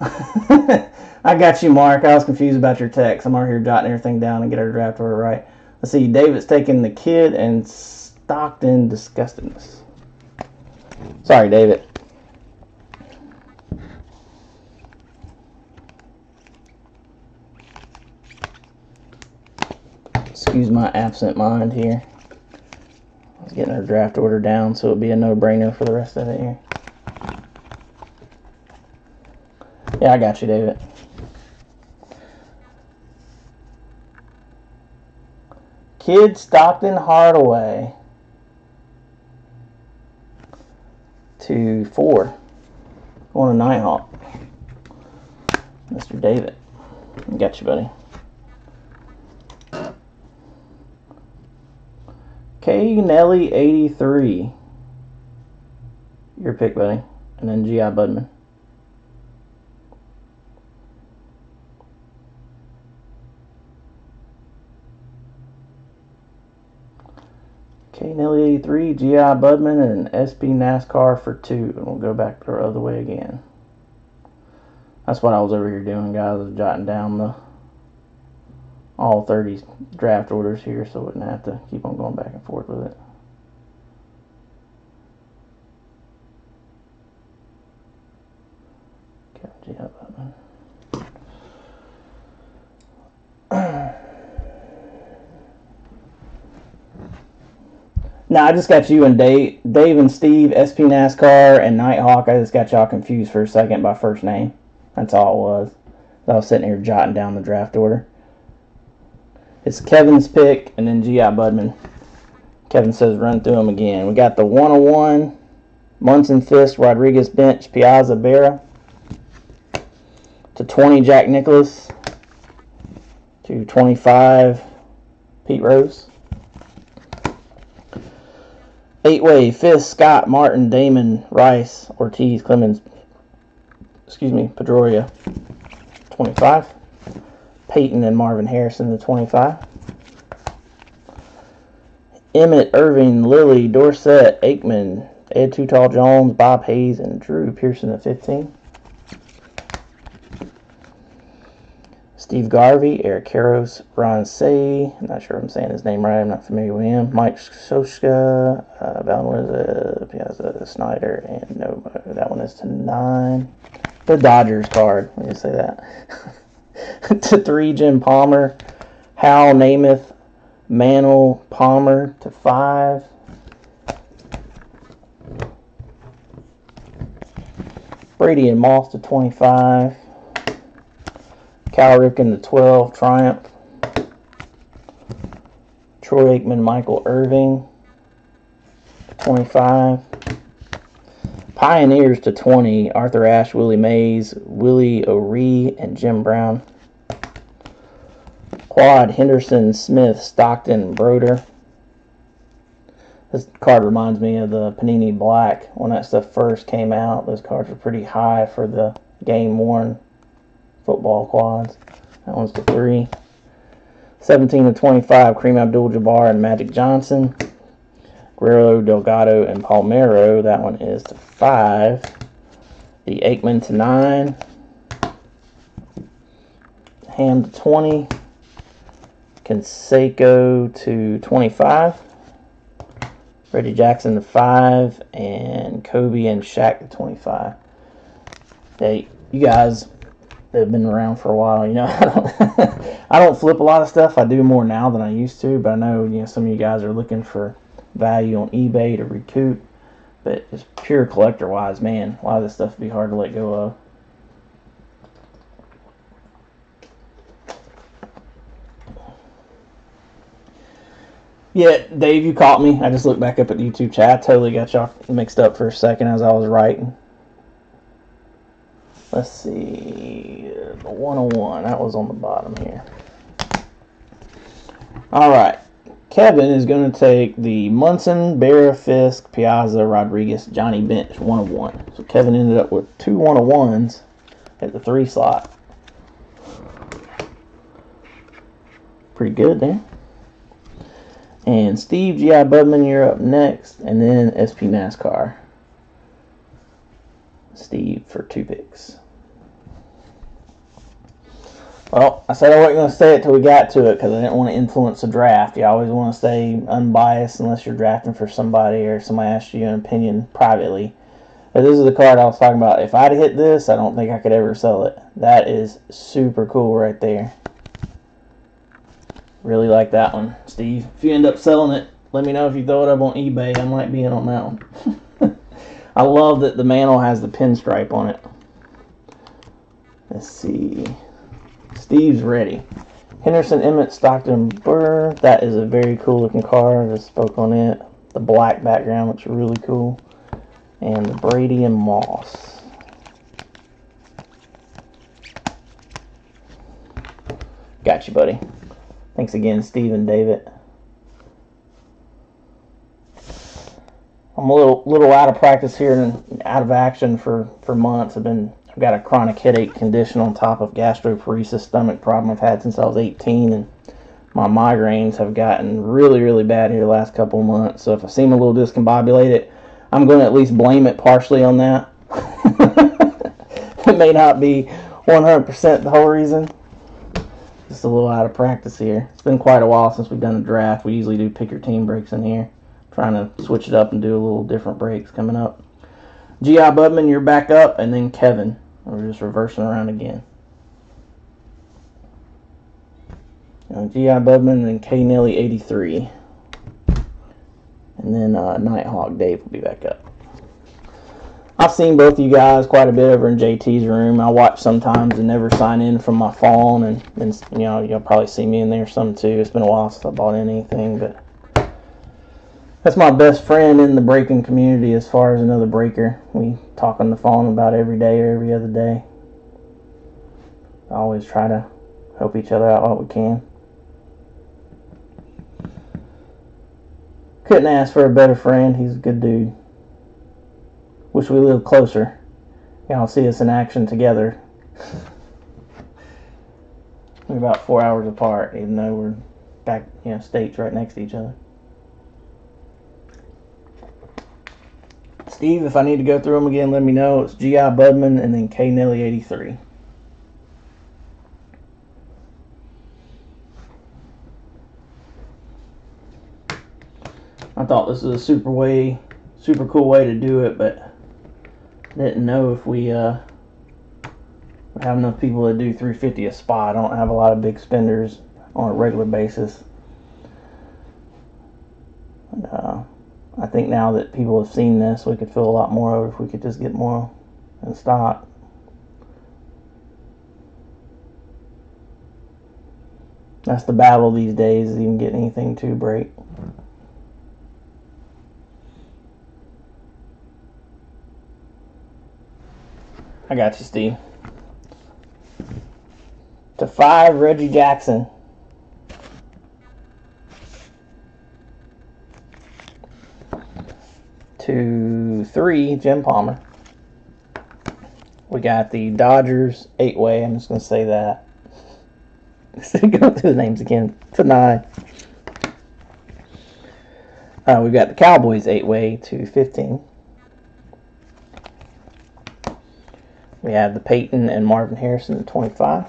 I got you, Mark. I was confused about your text. I'm over here jotting everything down and get our draft order right. Let's see. David's taking the Kidd and Stockton disgustedness. Sorry, David. excuse my absent mind here. I was getting our draft order down so it'd be a no-brainer for the rest of it here. Yeah, I got you, David. Kidd Stockton Hardaway. To four. Going to Nighthawk. Mr. David. Got you, buddy. K Nelly 83. Your pick, buddy. And then G.I. Budman. K Nelly 83, G.I. Budman, and SP NASCAR for two. And we'll go back the other way again. That's what I was over here doing, guys. Was jotting down the all 30 draft orders here so wouldn't have to keep on going back and forth with it. Now I just got you and Dave, Dave and Steve, SP NASCAR and Nighthawk. I just got y'all confused for a second by first name. That's all it was. I was sitting here jotting down the draft order. It's Kevin's pick and then G.I. Budman. Kevin says run through them again. We got the 101, Munson Fisk, Rodriguez Bench, Piazza Berra. To 20, Jack Nicklaus. To 25, Pete Rose. Eight way, Fisk, Scott, Martin, Damon, Rice, Ortiz, Clemens, excuse me, Pedroia, 25. Peyton and Marvin Harrison, the 25. Emmitt, Irvin, Lilly, Dorsett, Aikman, Ed Too Tall Jones, Bob Hayes, and Drew Pearson, the 15. Steve Garvey, Eric Karros, Ron Cey, I'm not sure if I'm saying his name right, I'm not familiar with him. Mike Soska, uh, Valnueza, Piazza, Snyder, and no, that one is to nine. The Dodgers card, let me say that. to three, Jim Palmer, Howe Namath, Mantle, Palmer to five. Brady and Moss to 25. Cal Ripken to 12, Triumph. Troy Aikman, Michael Irvin, 25. Pioneers to 20, Arthur Ashe, Willie Mays, Willie O'Ree, and Jim Brown. Quad, Henderson, Smith, Stockton, Brodeur. This card reminds me of the Panini Black. When that stuff first came out, those cards were pretty high for the game worn football quads. That one's to three. 17 to 25, Kareem Abdul-Jabbar and Magic Johnson. Guerrero, Delgado, and Palmeiro. That one is to five. The Aikman to nine. Ham to 20. Canseco to 25. Reggie Jackson to 5. And Kobe and Shaq to 25. Hey, you guys have been around for a while. You know, I don't, I don't flip a lot of stuff. I do more now than I used to, but I know you know some of you guys are looking for value on eBay to recoup. But it's pure collector wise, man. A lot of this stuff would be hard to let go of. Yeah, Dave, you caught me. I just looked back up at the YouTube chat. I totally got y'all mixed up for a second as I was writing. Let's see. The 101. That was on the bottom here. All right. Kevin is going to take the Munson, Berra, Fisk, Piazza, Rodriguez, Johnny Bench 101. So Kevin ended up with two 101s at the three slot. Pretty good there. And Steve G.I. Budman, you're up next. And then SP NASCAR. Steve for two picks. Well, I said I wasn't going to say it till we got to it because I didn't want to influence the draft. You always want to stay unbiased unless you're drafting for somebody or somebody asks you an opinion privately. But this is the card I was talking about. If I'd hit this, I don't think I could ever sell it. That is super cool right there. Really like that one, Steve. If you end up selling it, let me know if you throw it up on eBay. I might be in on that one. I love that the mantle has the pinstripe on it. Let's see. Steve's ready. Henderson, Emmitt, Stockton, Burr. That is a very cool looking card. I just spoke on it. The black background looks really cool. And the Brady and Moss. Got you, buddy. Thanks again, Steve and David. I'm a little little out of practice here and out of action for for months. I've been I've got a chronic headache condition on top of gastroparesis stomach problem I've had since I was 18, and my migraines have gotten really really bad here the last couple months. So if I seem a little discombobulated, I'm going to at least blame it partially on that. it may not be 100% the whole reason. Just a little out of practice here. It's been quite a while since we've done a draft. We usually do pick your team breaks in here trying to switch it up and do a little different breaks coming up. G.I. Budman, you're back up, and then Kevin. We're just reversing around again. Uh, G.I. Budman and K. Nelly 83. And then uh, Nighthawk Dave will be back up. I've seen both of you guys quite a bit over in JT's room. I watch sometimes and never sign in from my phone, and, and you know you'll probably see me in there some too. It's been a while since I bought anything, but that's my best friend in the breaking community as far as another breaker. We talk on the phone about every day or every other day. I always try to help each other out what we can. Couldn't ask for a better friend. He's a good dude. Wish we lived closer. Y'all see us in action together. we're about four hours apart, even though we're back, you know, states right next to each other. Steve, if I need to go through them again, let me know. It's G.I. Budman and then K. Nelly 83. I thought this was a super way, super cool way to do it, but didn't know if we uh, have enough people to do 350 a spot. I don't have a lot of big spenders on a regular basis. Uh, I think now that people have seen this, we could fill a lot more if we could just get more in stock. That's the battle these days, even getting anything to break. I got you, Steve. To five, Reggie Jackson. to three, Jim Palmer. We got the Dodgers eight way. I'm just going to say that. Go through the names again. To nine. Uh, we've got the Cowboys eight way to 15. We have the Peyton and Marvin Harrison at 25.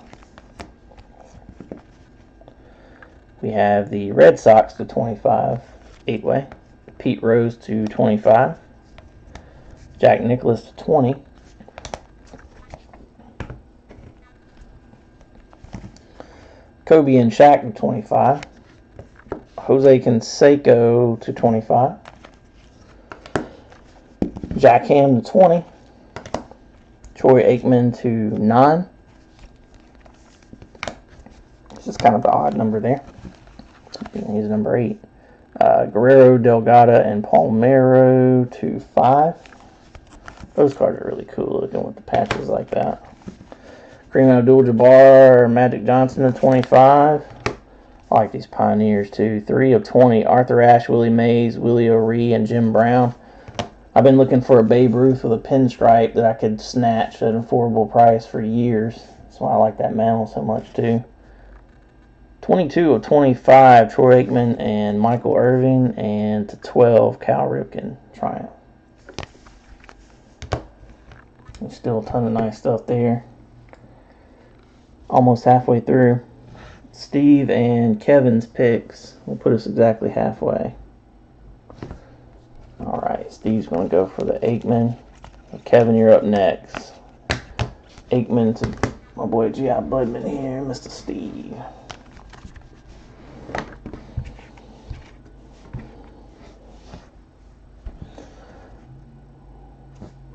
We have the Red Sox to 25 eight way. Pete Rose to 25. Jack Nicklaus to 20. Kobe and Shaq to 25. Jose Canseco to 25. Jack Ham to 20. Troy Aikman to 9. This is kind of the odd number there. He's number 8. Uh, Guerrero, Delgado, and Palmeiro to 5. Those cards are really cool looking with the patches like that. Kareem Abdul-Jabbar, Magic Johnson to 25. I like these Pioneers too. 3 of 20. Arthur Ashe, Willie Mays, Willie O'Ree, and Jim Brown. I've been looking for a Babe Ruth with a pinstripe that I could snatch at an affordable price for years. That's why I like that mantle so much too. 22 of 25, Troy Aikman and Michael Irvin, and to 12, Cal Ripken, Triumph. There's still a ton of nice stuff there. Almost halfway through. Steve and Kevin's picks will put us exactly halfway. Steve's going to go for the Aikman. Kevin, you're up next. Aikman to my boy G.I. Budman here, Mr. Steve.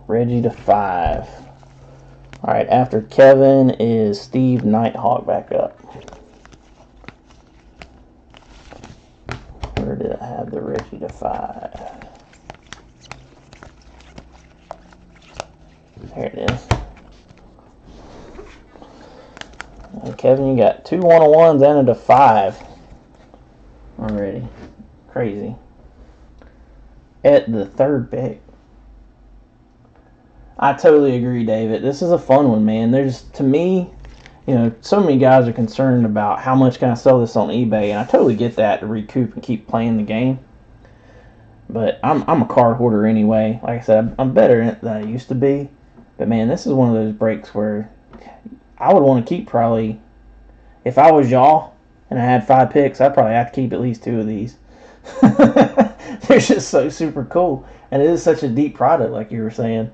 Reggie to five. All right, after Kevin is Steve Nighthawk back up. Where did I have the Reggie to five? There it is. Kevin, you got two one-on-ones and a five already. Crazy. at the third pick. I totally agree, David. This is a fun one, man. There's to me, you know, so many guys are concerned about how much can I sell this on eBay, and I totally get that to recoup and keep playing the game. But I'm I'm a card hoarder anyway. Like I said, I'm better than I used to be. But man, this is one of those breaks where I would want to keep probably. If I was y'all and I had five picks, I'd probably have to keep at least two of these. They're just so super cool, and it is such a deep product, like you were saying.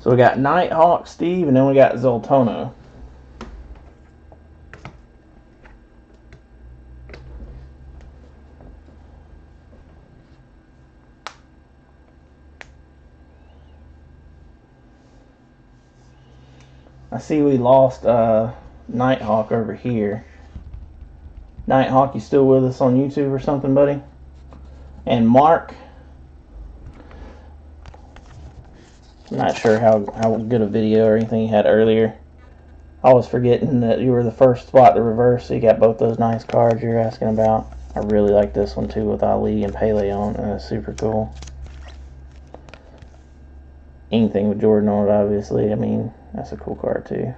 So we got Nighthawk Steve, and then we got Zoltono. I see we lost uh, Nighthawk over here. Nighthawk, you still with us on YouTube or something, buddy? And Mark, Not sure how, how good a video or anything you had earlier. I was forgetting that you were the first spot to reverse, so you got both those nice cards you're asking about. I really like this one too with Ali and Pele on. That's super cool. Anything with Jordan on it, obviously. I mean, that's a cool card too.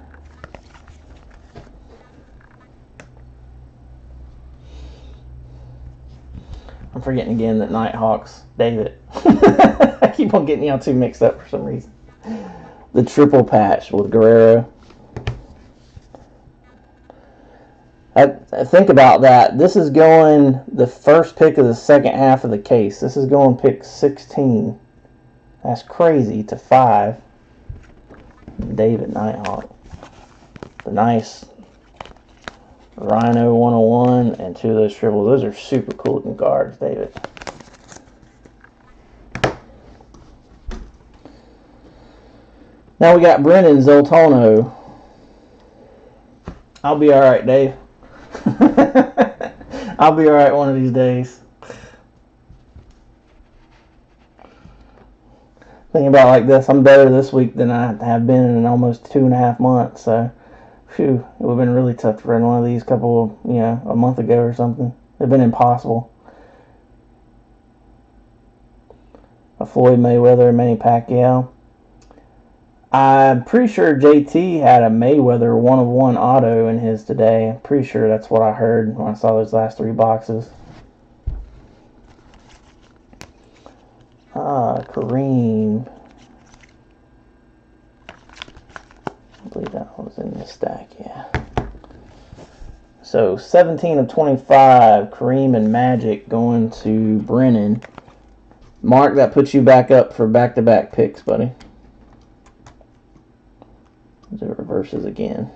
I'm forgetting again that Nighthawks, David. I keep on getting y'all two mixed up for some reason. The triple patch with Guerrero. I, I think about that. This is going the first pick of the second half of the case. This is going pick 16. That's crazy to five. David Nighthawk. The nice Rhino 101 and two of those triples. Those are super cool looking cards, David. Now we got Brennan Zoltono. I'll be alright, Dave. I'll be alright one of these days. Thinking about like this, I'm better this week than I have been in almost two and a half months. So, phew, it would have been really tough to run one of these couple, you know, a month ago or something. It'd been impossible. A Floyd Mayweather, and Manny Pacquiao. I'm pretty sure JT had a Mayweather one of one auto in his today. I'm pretty sure that's what I heard when I saw those last three boxes. Ah, Kareem. I believe that was in the stack, yeah. So 17 of 25, Kareem and Magic going to Brennan. Mark, that puts you back up for back-to-back -back picks, buddy. It reverses again.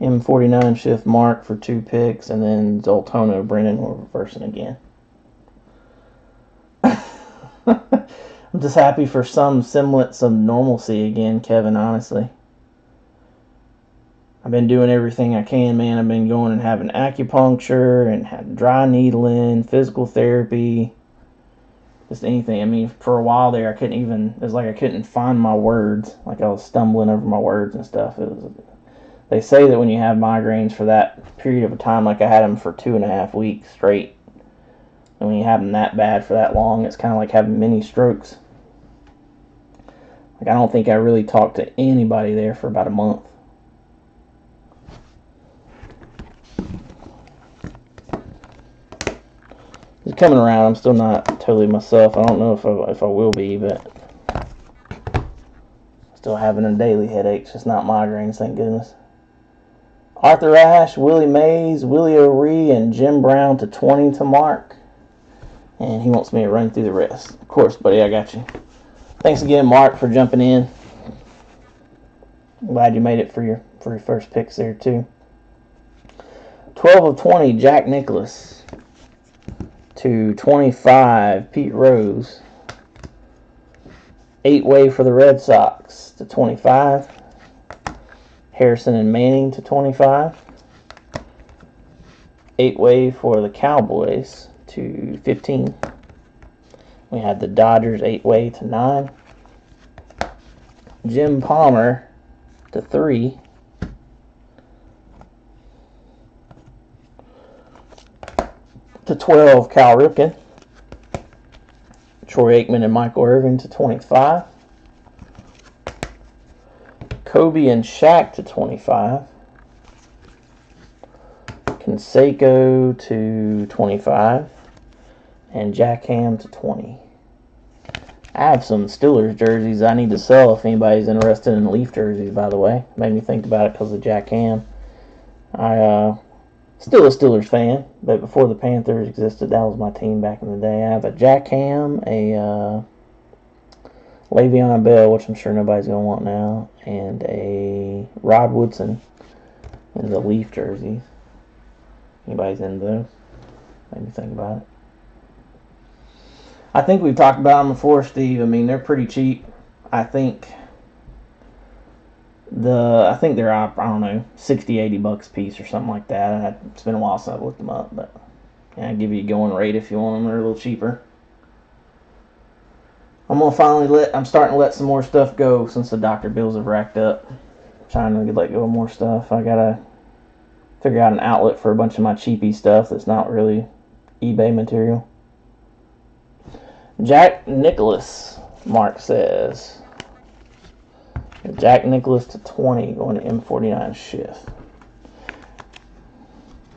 M49 shift Mark for two picks, and then Zoltono Brennan will reversing again. I'm just happy for some semblance of normalcy again, Kevin, honestly. I've been doing everything I can, man. I've been going and having acupuncture and had dry needling, physical therapy, just anything. I mean, for a while there, I couldn't even. It was like I couldn't find my words. Like I was stumbling over my words and stuff. It was. They say that when you have migraines for that period of time, like I had them for two and a half weeks straight, and when you have them that bad for that long, it's kind of like having mini strokes. Like I don't think I really talked to anybody there for about a month. It's coming around. I'm still not totally myself. I don't know if I, if I will be, but still having a daily headaches. Just not migraines, thank goodness. Arthur Ashe, Willie Mays, Willie O'Ree, and Jim Brown to 20 to mark. And he wants me to run through the rest. Of course, buddy, I got you. Thanks again, Mark, for jumping in. Glad you made it for your for your first picks there too. 12 of 20, Jack Nicklaus. To 25, Pete Rose. Eight way for the Red Sox to 25. Harrison and Manning to 25. eight way for the Cowboys to 15. We had the Dodgers eight way to nine. Jim Palmer to three. To 12, Cal Ripken. Troy Aikman and Michael Irvin to 25. Kobe and Shaq to 25. Canseco to 25. And Jack Ham to 20. I have some Steelers jerseys I need to sell if anybody's interested in Leaf jerseys, by the way. Made me think about it because of Jack Ham. I, uh, still a Steelers fan, but before the Panthers existed, that was my team back in the day. I have a Jack Ham, a, uh, Le'Veon Bell, which I'm sure nobody's going to want now, and a Rod Woodson in the Leaf jerseys. Anybody's into those? Made me think about it. I think we've talked about them before, Steve. I mean, they're pretty cheap. I think the I think they're I don't know 60, 80 bucks a piece or something like that. It's been a while since I've looked them up, but yeah, I'll give you a going rate if you want them. They're a little cheaper. I'm gonna finally let I'm starting to let some more stuff go since the doctor bills have racked up. I'm trying to let go of more stuff. I gotta figure out an outlet for a bunch of my cheapy stuff that's not really eBay material. Jack Nicklaus Mark says. Jack Nicklaus to 20 going to M49 shift.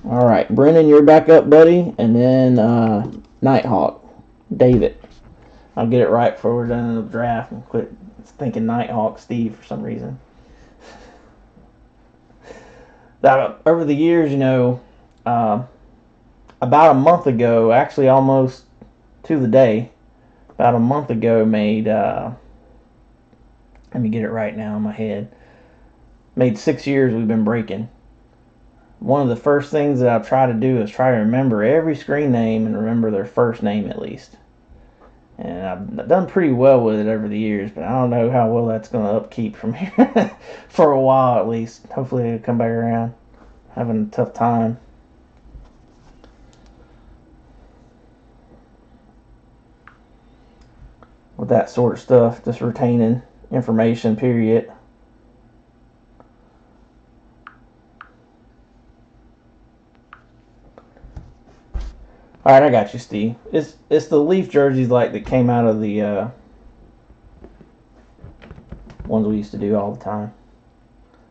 All right, Brennan, you're back up, buddy. And then uh, Nighthawk, David. I'll get it right before we're done in the draft and quit thinking Nighthawk Steve for some reason. that over the years, you know, uh, about a month ago, actually almost to the day, about a month ago, made. Uh, let me get it right now in my head. Made six years we've been breaking. One of the first things that I'll try to do is try to remember every screen name and remember their first name at least. And I've done pretty well with it over the years, but I don't know how well that's going to upkeep from here for a while at least. Hopefully it'll come back around. Having a tough time. With that sort of stuff, just retaining information, period. All right, I got you, Steve. It's it's the Leaf jerseys like that came out of the uh, ones we used to do all the time.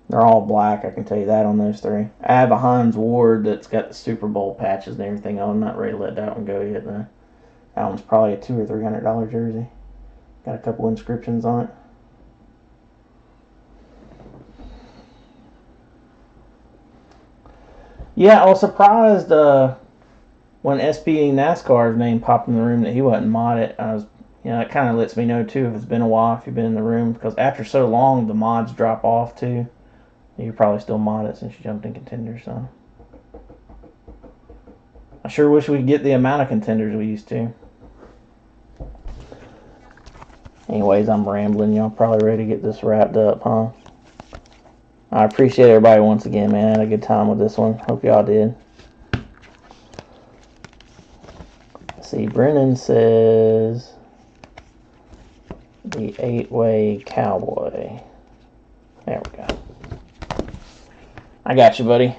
They're all black. I can tell you that on those three. I have a Hines Ward that's got the Super Bowl patches and everything on. I'm not ready to let that one go yet. Though. That one's probably a two or three hundred dollar jersey. Got a couple inscriptions on it. Yeah, I was surprised uh, when SPA NASCAR's name popped in the room that he wasn't modded. I was, you know, it kind of lets me know too if it's been a while if you've been in the room because after so long the mods drop off too. You're probably still modded since you jumped in contenders, so. I sure wish we could get the amount of contenders we used to. Anyways, I'm rambling. Y'all probably ready to get this wrapped up, huh? I appreciate everybody once again, man. I had a good time with this one. Hope y'all did. Let's see, Brennan says the eight-way cowboy. There we go. I got you, buddy.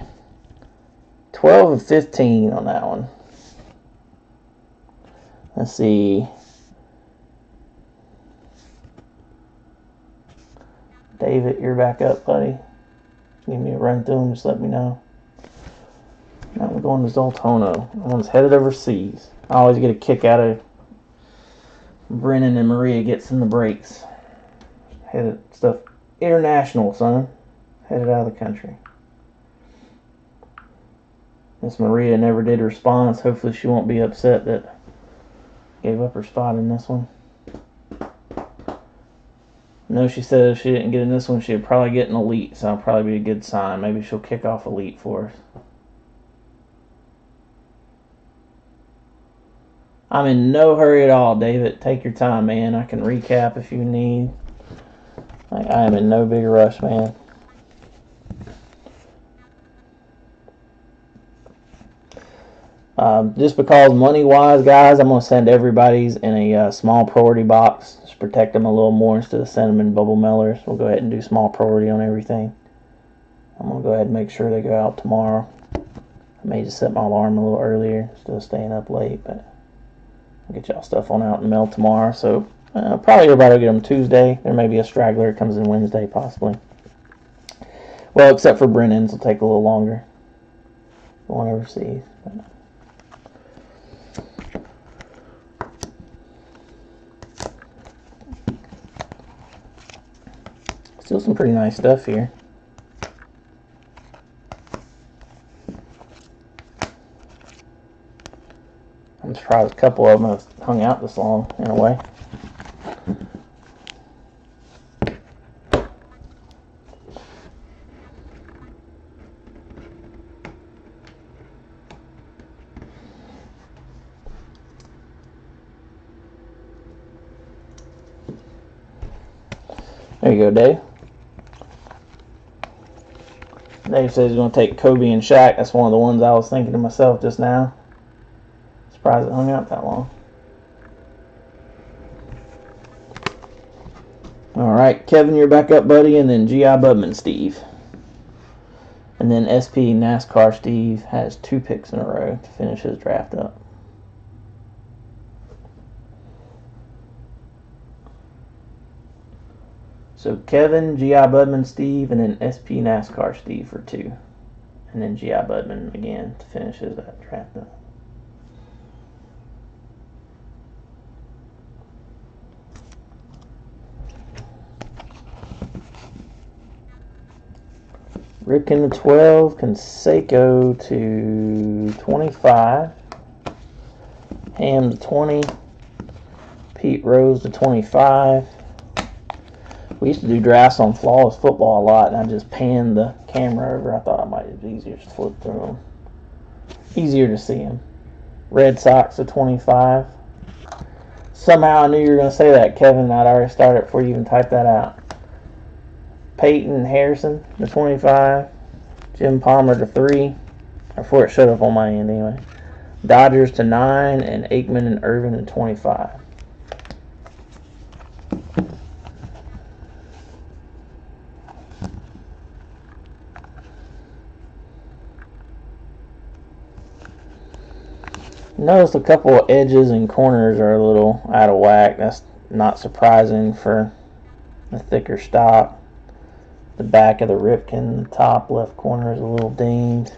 12 and 15 on that one. Let's see. David, you're back up, buddy. Give me a run through them, just let me know. Now we're going to Zoltono. One's headed overseas. I always get a kick out of Brennan and Maria gets in the breaks. Headed stuff international, son. Headed out of the country. Miss Maria never did response. Hopefully she won't be upset that gave up her spot in this one. No, she said if she didn't get in this one, she'd probably get an elite, so that'll probably be a good sign. Maybe she'll kick off elite for us. I'm in no hurry at all, David. Take your time, man. I can recap if you need. Like, I am in no big rush, man. Um, just because money wise, guys, I'm going to send everybody's in a uh, small priority box. Just protect them a little more instead of sending them in bubble mailers. We'll go ahead and do small priority on everything. I'm going to go ahead and make sure they go out tomorrow. I may just set my alarm a little earlier instead of staying up late, but I'll get y'all stuff on out in the mail tomorrow. So uh, probably everybody will get them Tuesday. There may be a straggler that comes in Wednesday, possibly. Well, except for Brennan's, will take a little longer. Going overseas. But. Still some pretty nice stuff here. I'm surprised a couple of them have hung out this long in a way. There you go, Dave. Dave says he's going to take Kobe and Shaq. That's one of the ones I was thinking to myself just now. Surprised it hung out that long. All right, Kevin, you're back up, buddy, and then GI Budman, Steve. And then SP NASCAR Steve has two picks in a row to finish his draft up. So Kevin, GI Budman, Steve, and then SP NASCAR Steve for two. And then GI Budman again to finish his uh, draft up. Ripken to 12, Canseco to 25, Ham to 20, Pete Rose to 25. We used to do drafts on flawless football a lot, and I just panned the camera over. I thought it might be easier to flip through them. Easier to see them. Red Sox to 25. Somehow I knew you were going to say that, Kevin. I'd already started before you even typed that out. Peyton Harrison to 25. Jim Palmer to 3. Or 4 it showed up on my end anyway. Dodgers to 9. And Aikman and Irvin to 25. Notice a couple of edges and corners are a little out of whack. That's not surprising for a thicker stock. The back of the Ripken, the top left corner is a little dinged.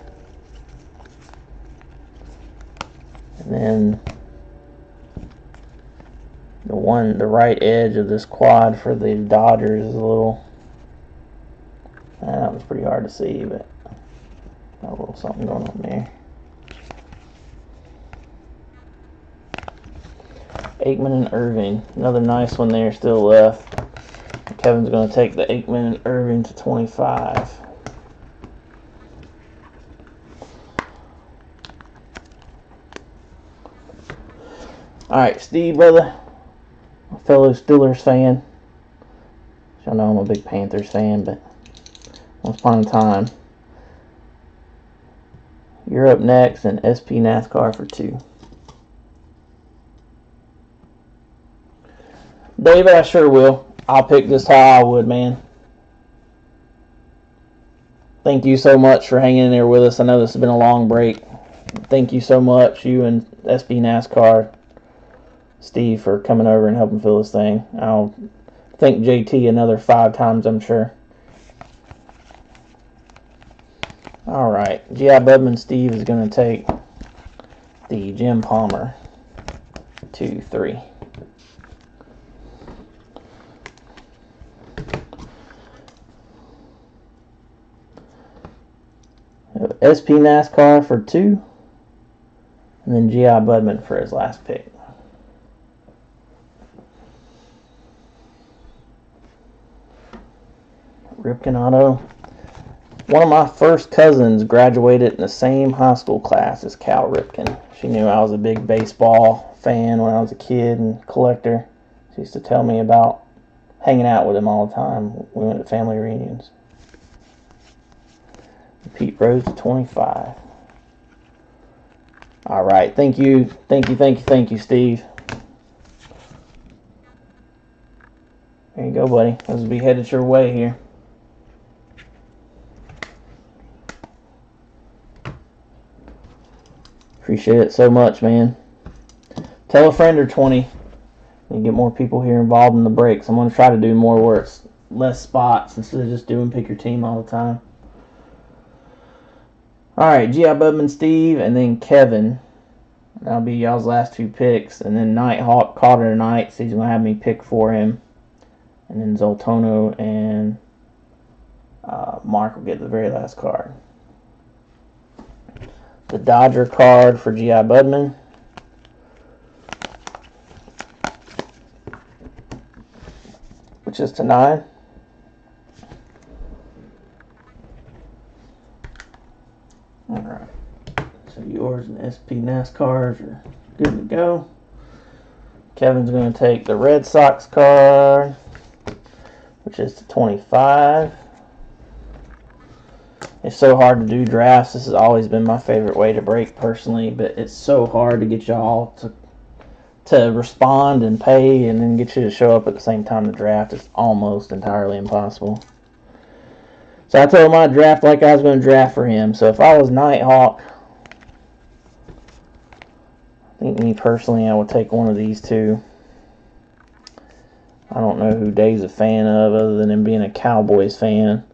And then the one, the right edge of this quad for the Dodgers is a little, that was pretty hard to see, but a little something going on there. Aikman and Irving. Another nice one there still left. Kevin's going to take the Aikman and Irving to 25. Alright, Steve, brother. Fellow Steelers fan. Y'all know I'm a big Panthers fan, but once upon a time. You're up next, and SP NASCAR for two. David, I sure will. I'll pick just how I would, man. Thank you so much for hanging in there with us. I know this has been a long break. Thank you so much, you and SP NASCAR, Steve, for coming over and helping fill this thing. I'll thank JT another five times, I'm sure. All right, G.I. Budman Steve is going to take the Jim Palmer two, three. SP NASCAR for two. And then G.I. Budman for his last pick. Ripken Auto. One of my first cousins graduated in the same high school class as Cal Ripken. She knew I was a big baseball fan when I was a kid and collector. She used to tell me about hanging out with him all the time. We went to family reunions. Pete Rose 25. All right. Thank you. Thank you. Thank you. Thank you, Steve. There you go, buddy. Will be headed your way here. Appreciate it so much, man. Tell a friend or 20 and get more people here involved in the breaks. I'm going to try to do more where it's less spots instead of just doing pick your team all the time. All right, G.I. Budman, Steve, and then Kevin. That'll be y'all's last two picks. And then Nighthawk caught Carter tonight. So he's going to have me pick for him. And then Zoltono and uh, Mark will get the very last card. The Dodger card for G.I. Budman. Which is to nine. Alright. So yours and SP NASCARs are good to go. Kevin's going to take the Red Sox card, which is the 25. It's so hard to do drafts. This has always been my favorite way to break personally, but it's so hard to get y'all to to respond and pay and then get you to show up at the same time to draft. It's almost entirely impossible. So I told him I'd draft like I was going to draft for him. So if I was Nighthawk, I think me personally, I would take one of these two. I don't know who Dave's a fan of other than him being a Cowboys fan.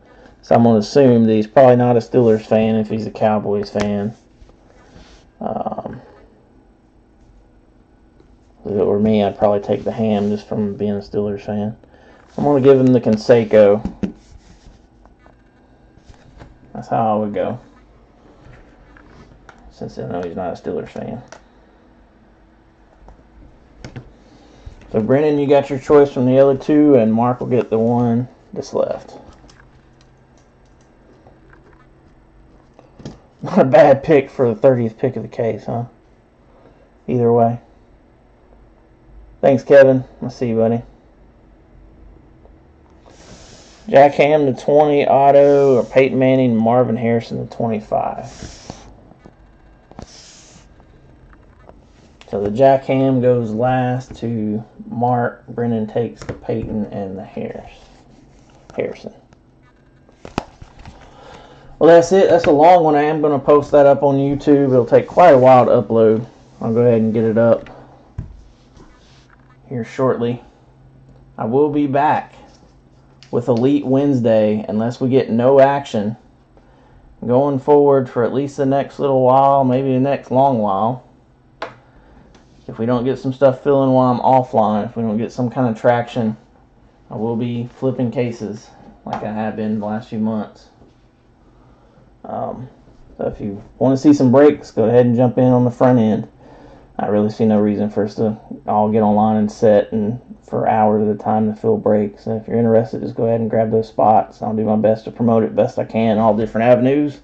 So I'm going to assume that he's probably not a Steelers fan if he's a Cowboys fan. Um, if it were me, I'd probably take the ham just from being a Steelers fan. I'm going to give him the Canseco. That's how I would go. Since I know he's not a Steelers fan. So, Brennan, you got your choice from the other two, and Mark will get the one that's left. Not a bad pick for the 30th pick of the case, huh? Either way. Thanks, Kevin. I'll see you, buddy. Jack Ham to 20, auto, or Peyton Manning, Marvin Harrison to 25. So the Jack Ham goes last to Mark. Brennan takes the Peyton and the Harris. Harrison. Well, that's it. That's a long one. I am going to post that up on YouTube. It'll take quite a while to upload. I'll go ahead and get it up here shortly. I will be back with Elite Wednesday unless we get no action going forward for at least the next little while, maybe the next long while. If we don't get some stuff filling while I'm offline, if we don't get some kind of traction, I will be flipping cases like I have been the last few months. Um, so if you want to see some breaks, go ahead and jump in on the front end. I really see no reason for us to all get online and sit and for hours at a time to fill breaks. And if you're interested, just go ahead and grab those spots. I'll do my best to promote it best I can, all different avenues,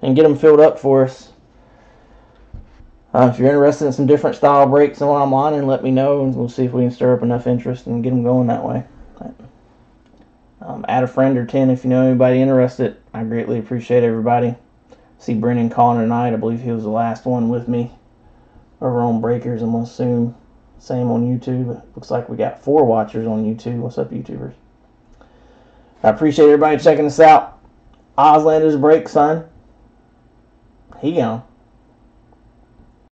and get them filled up for us. Uh, if you're interested in some different style breaks and online, and let me know, and we'll see if we can stir up enough interest and get them going that way. Um, add a friend or 10 if you know anybody interested. I greatly appreciate everybody. See Brennan calling tonight. I believe he was the last one with me over on Breakers. I'm to assume same on YouTube. looks like we got four watchers on YouTube. What's up, YouTubers? I appreciate everybody checking us out. Ozlander's break, son. He gone.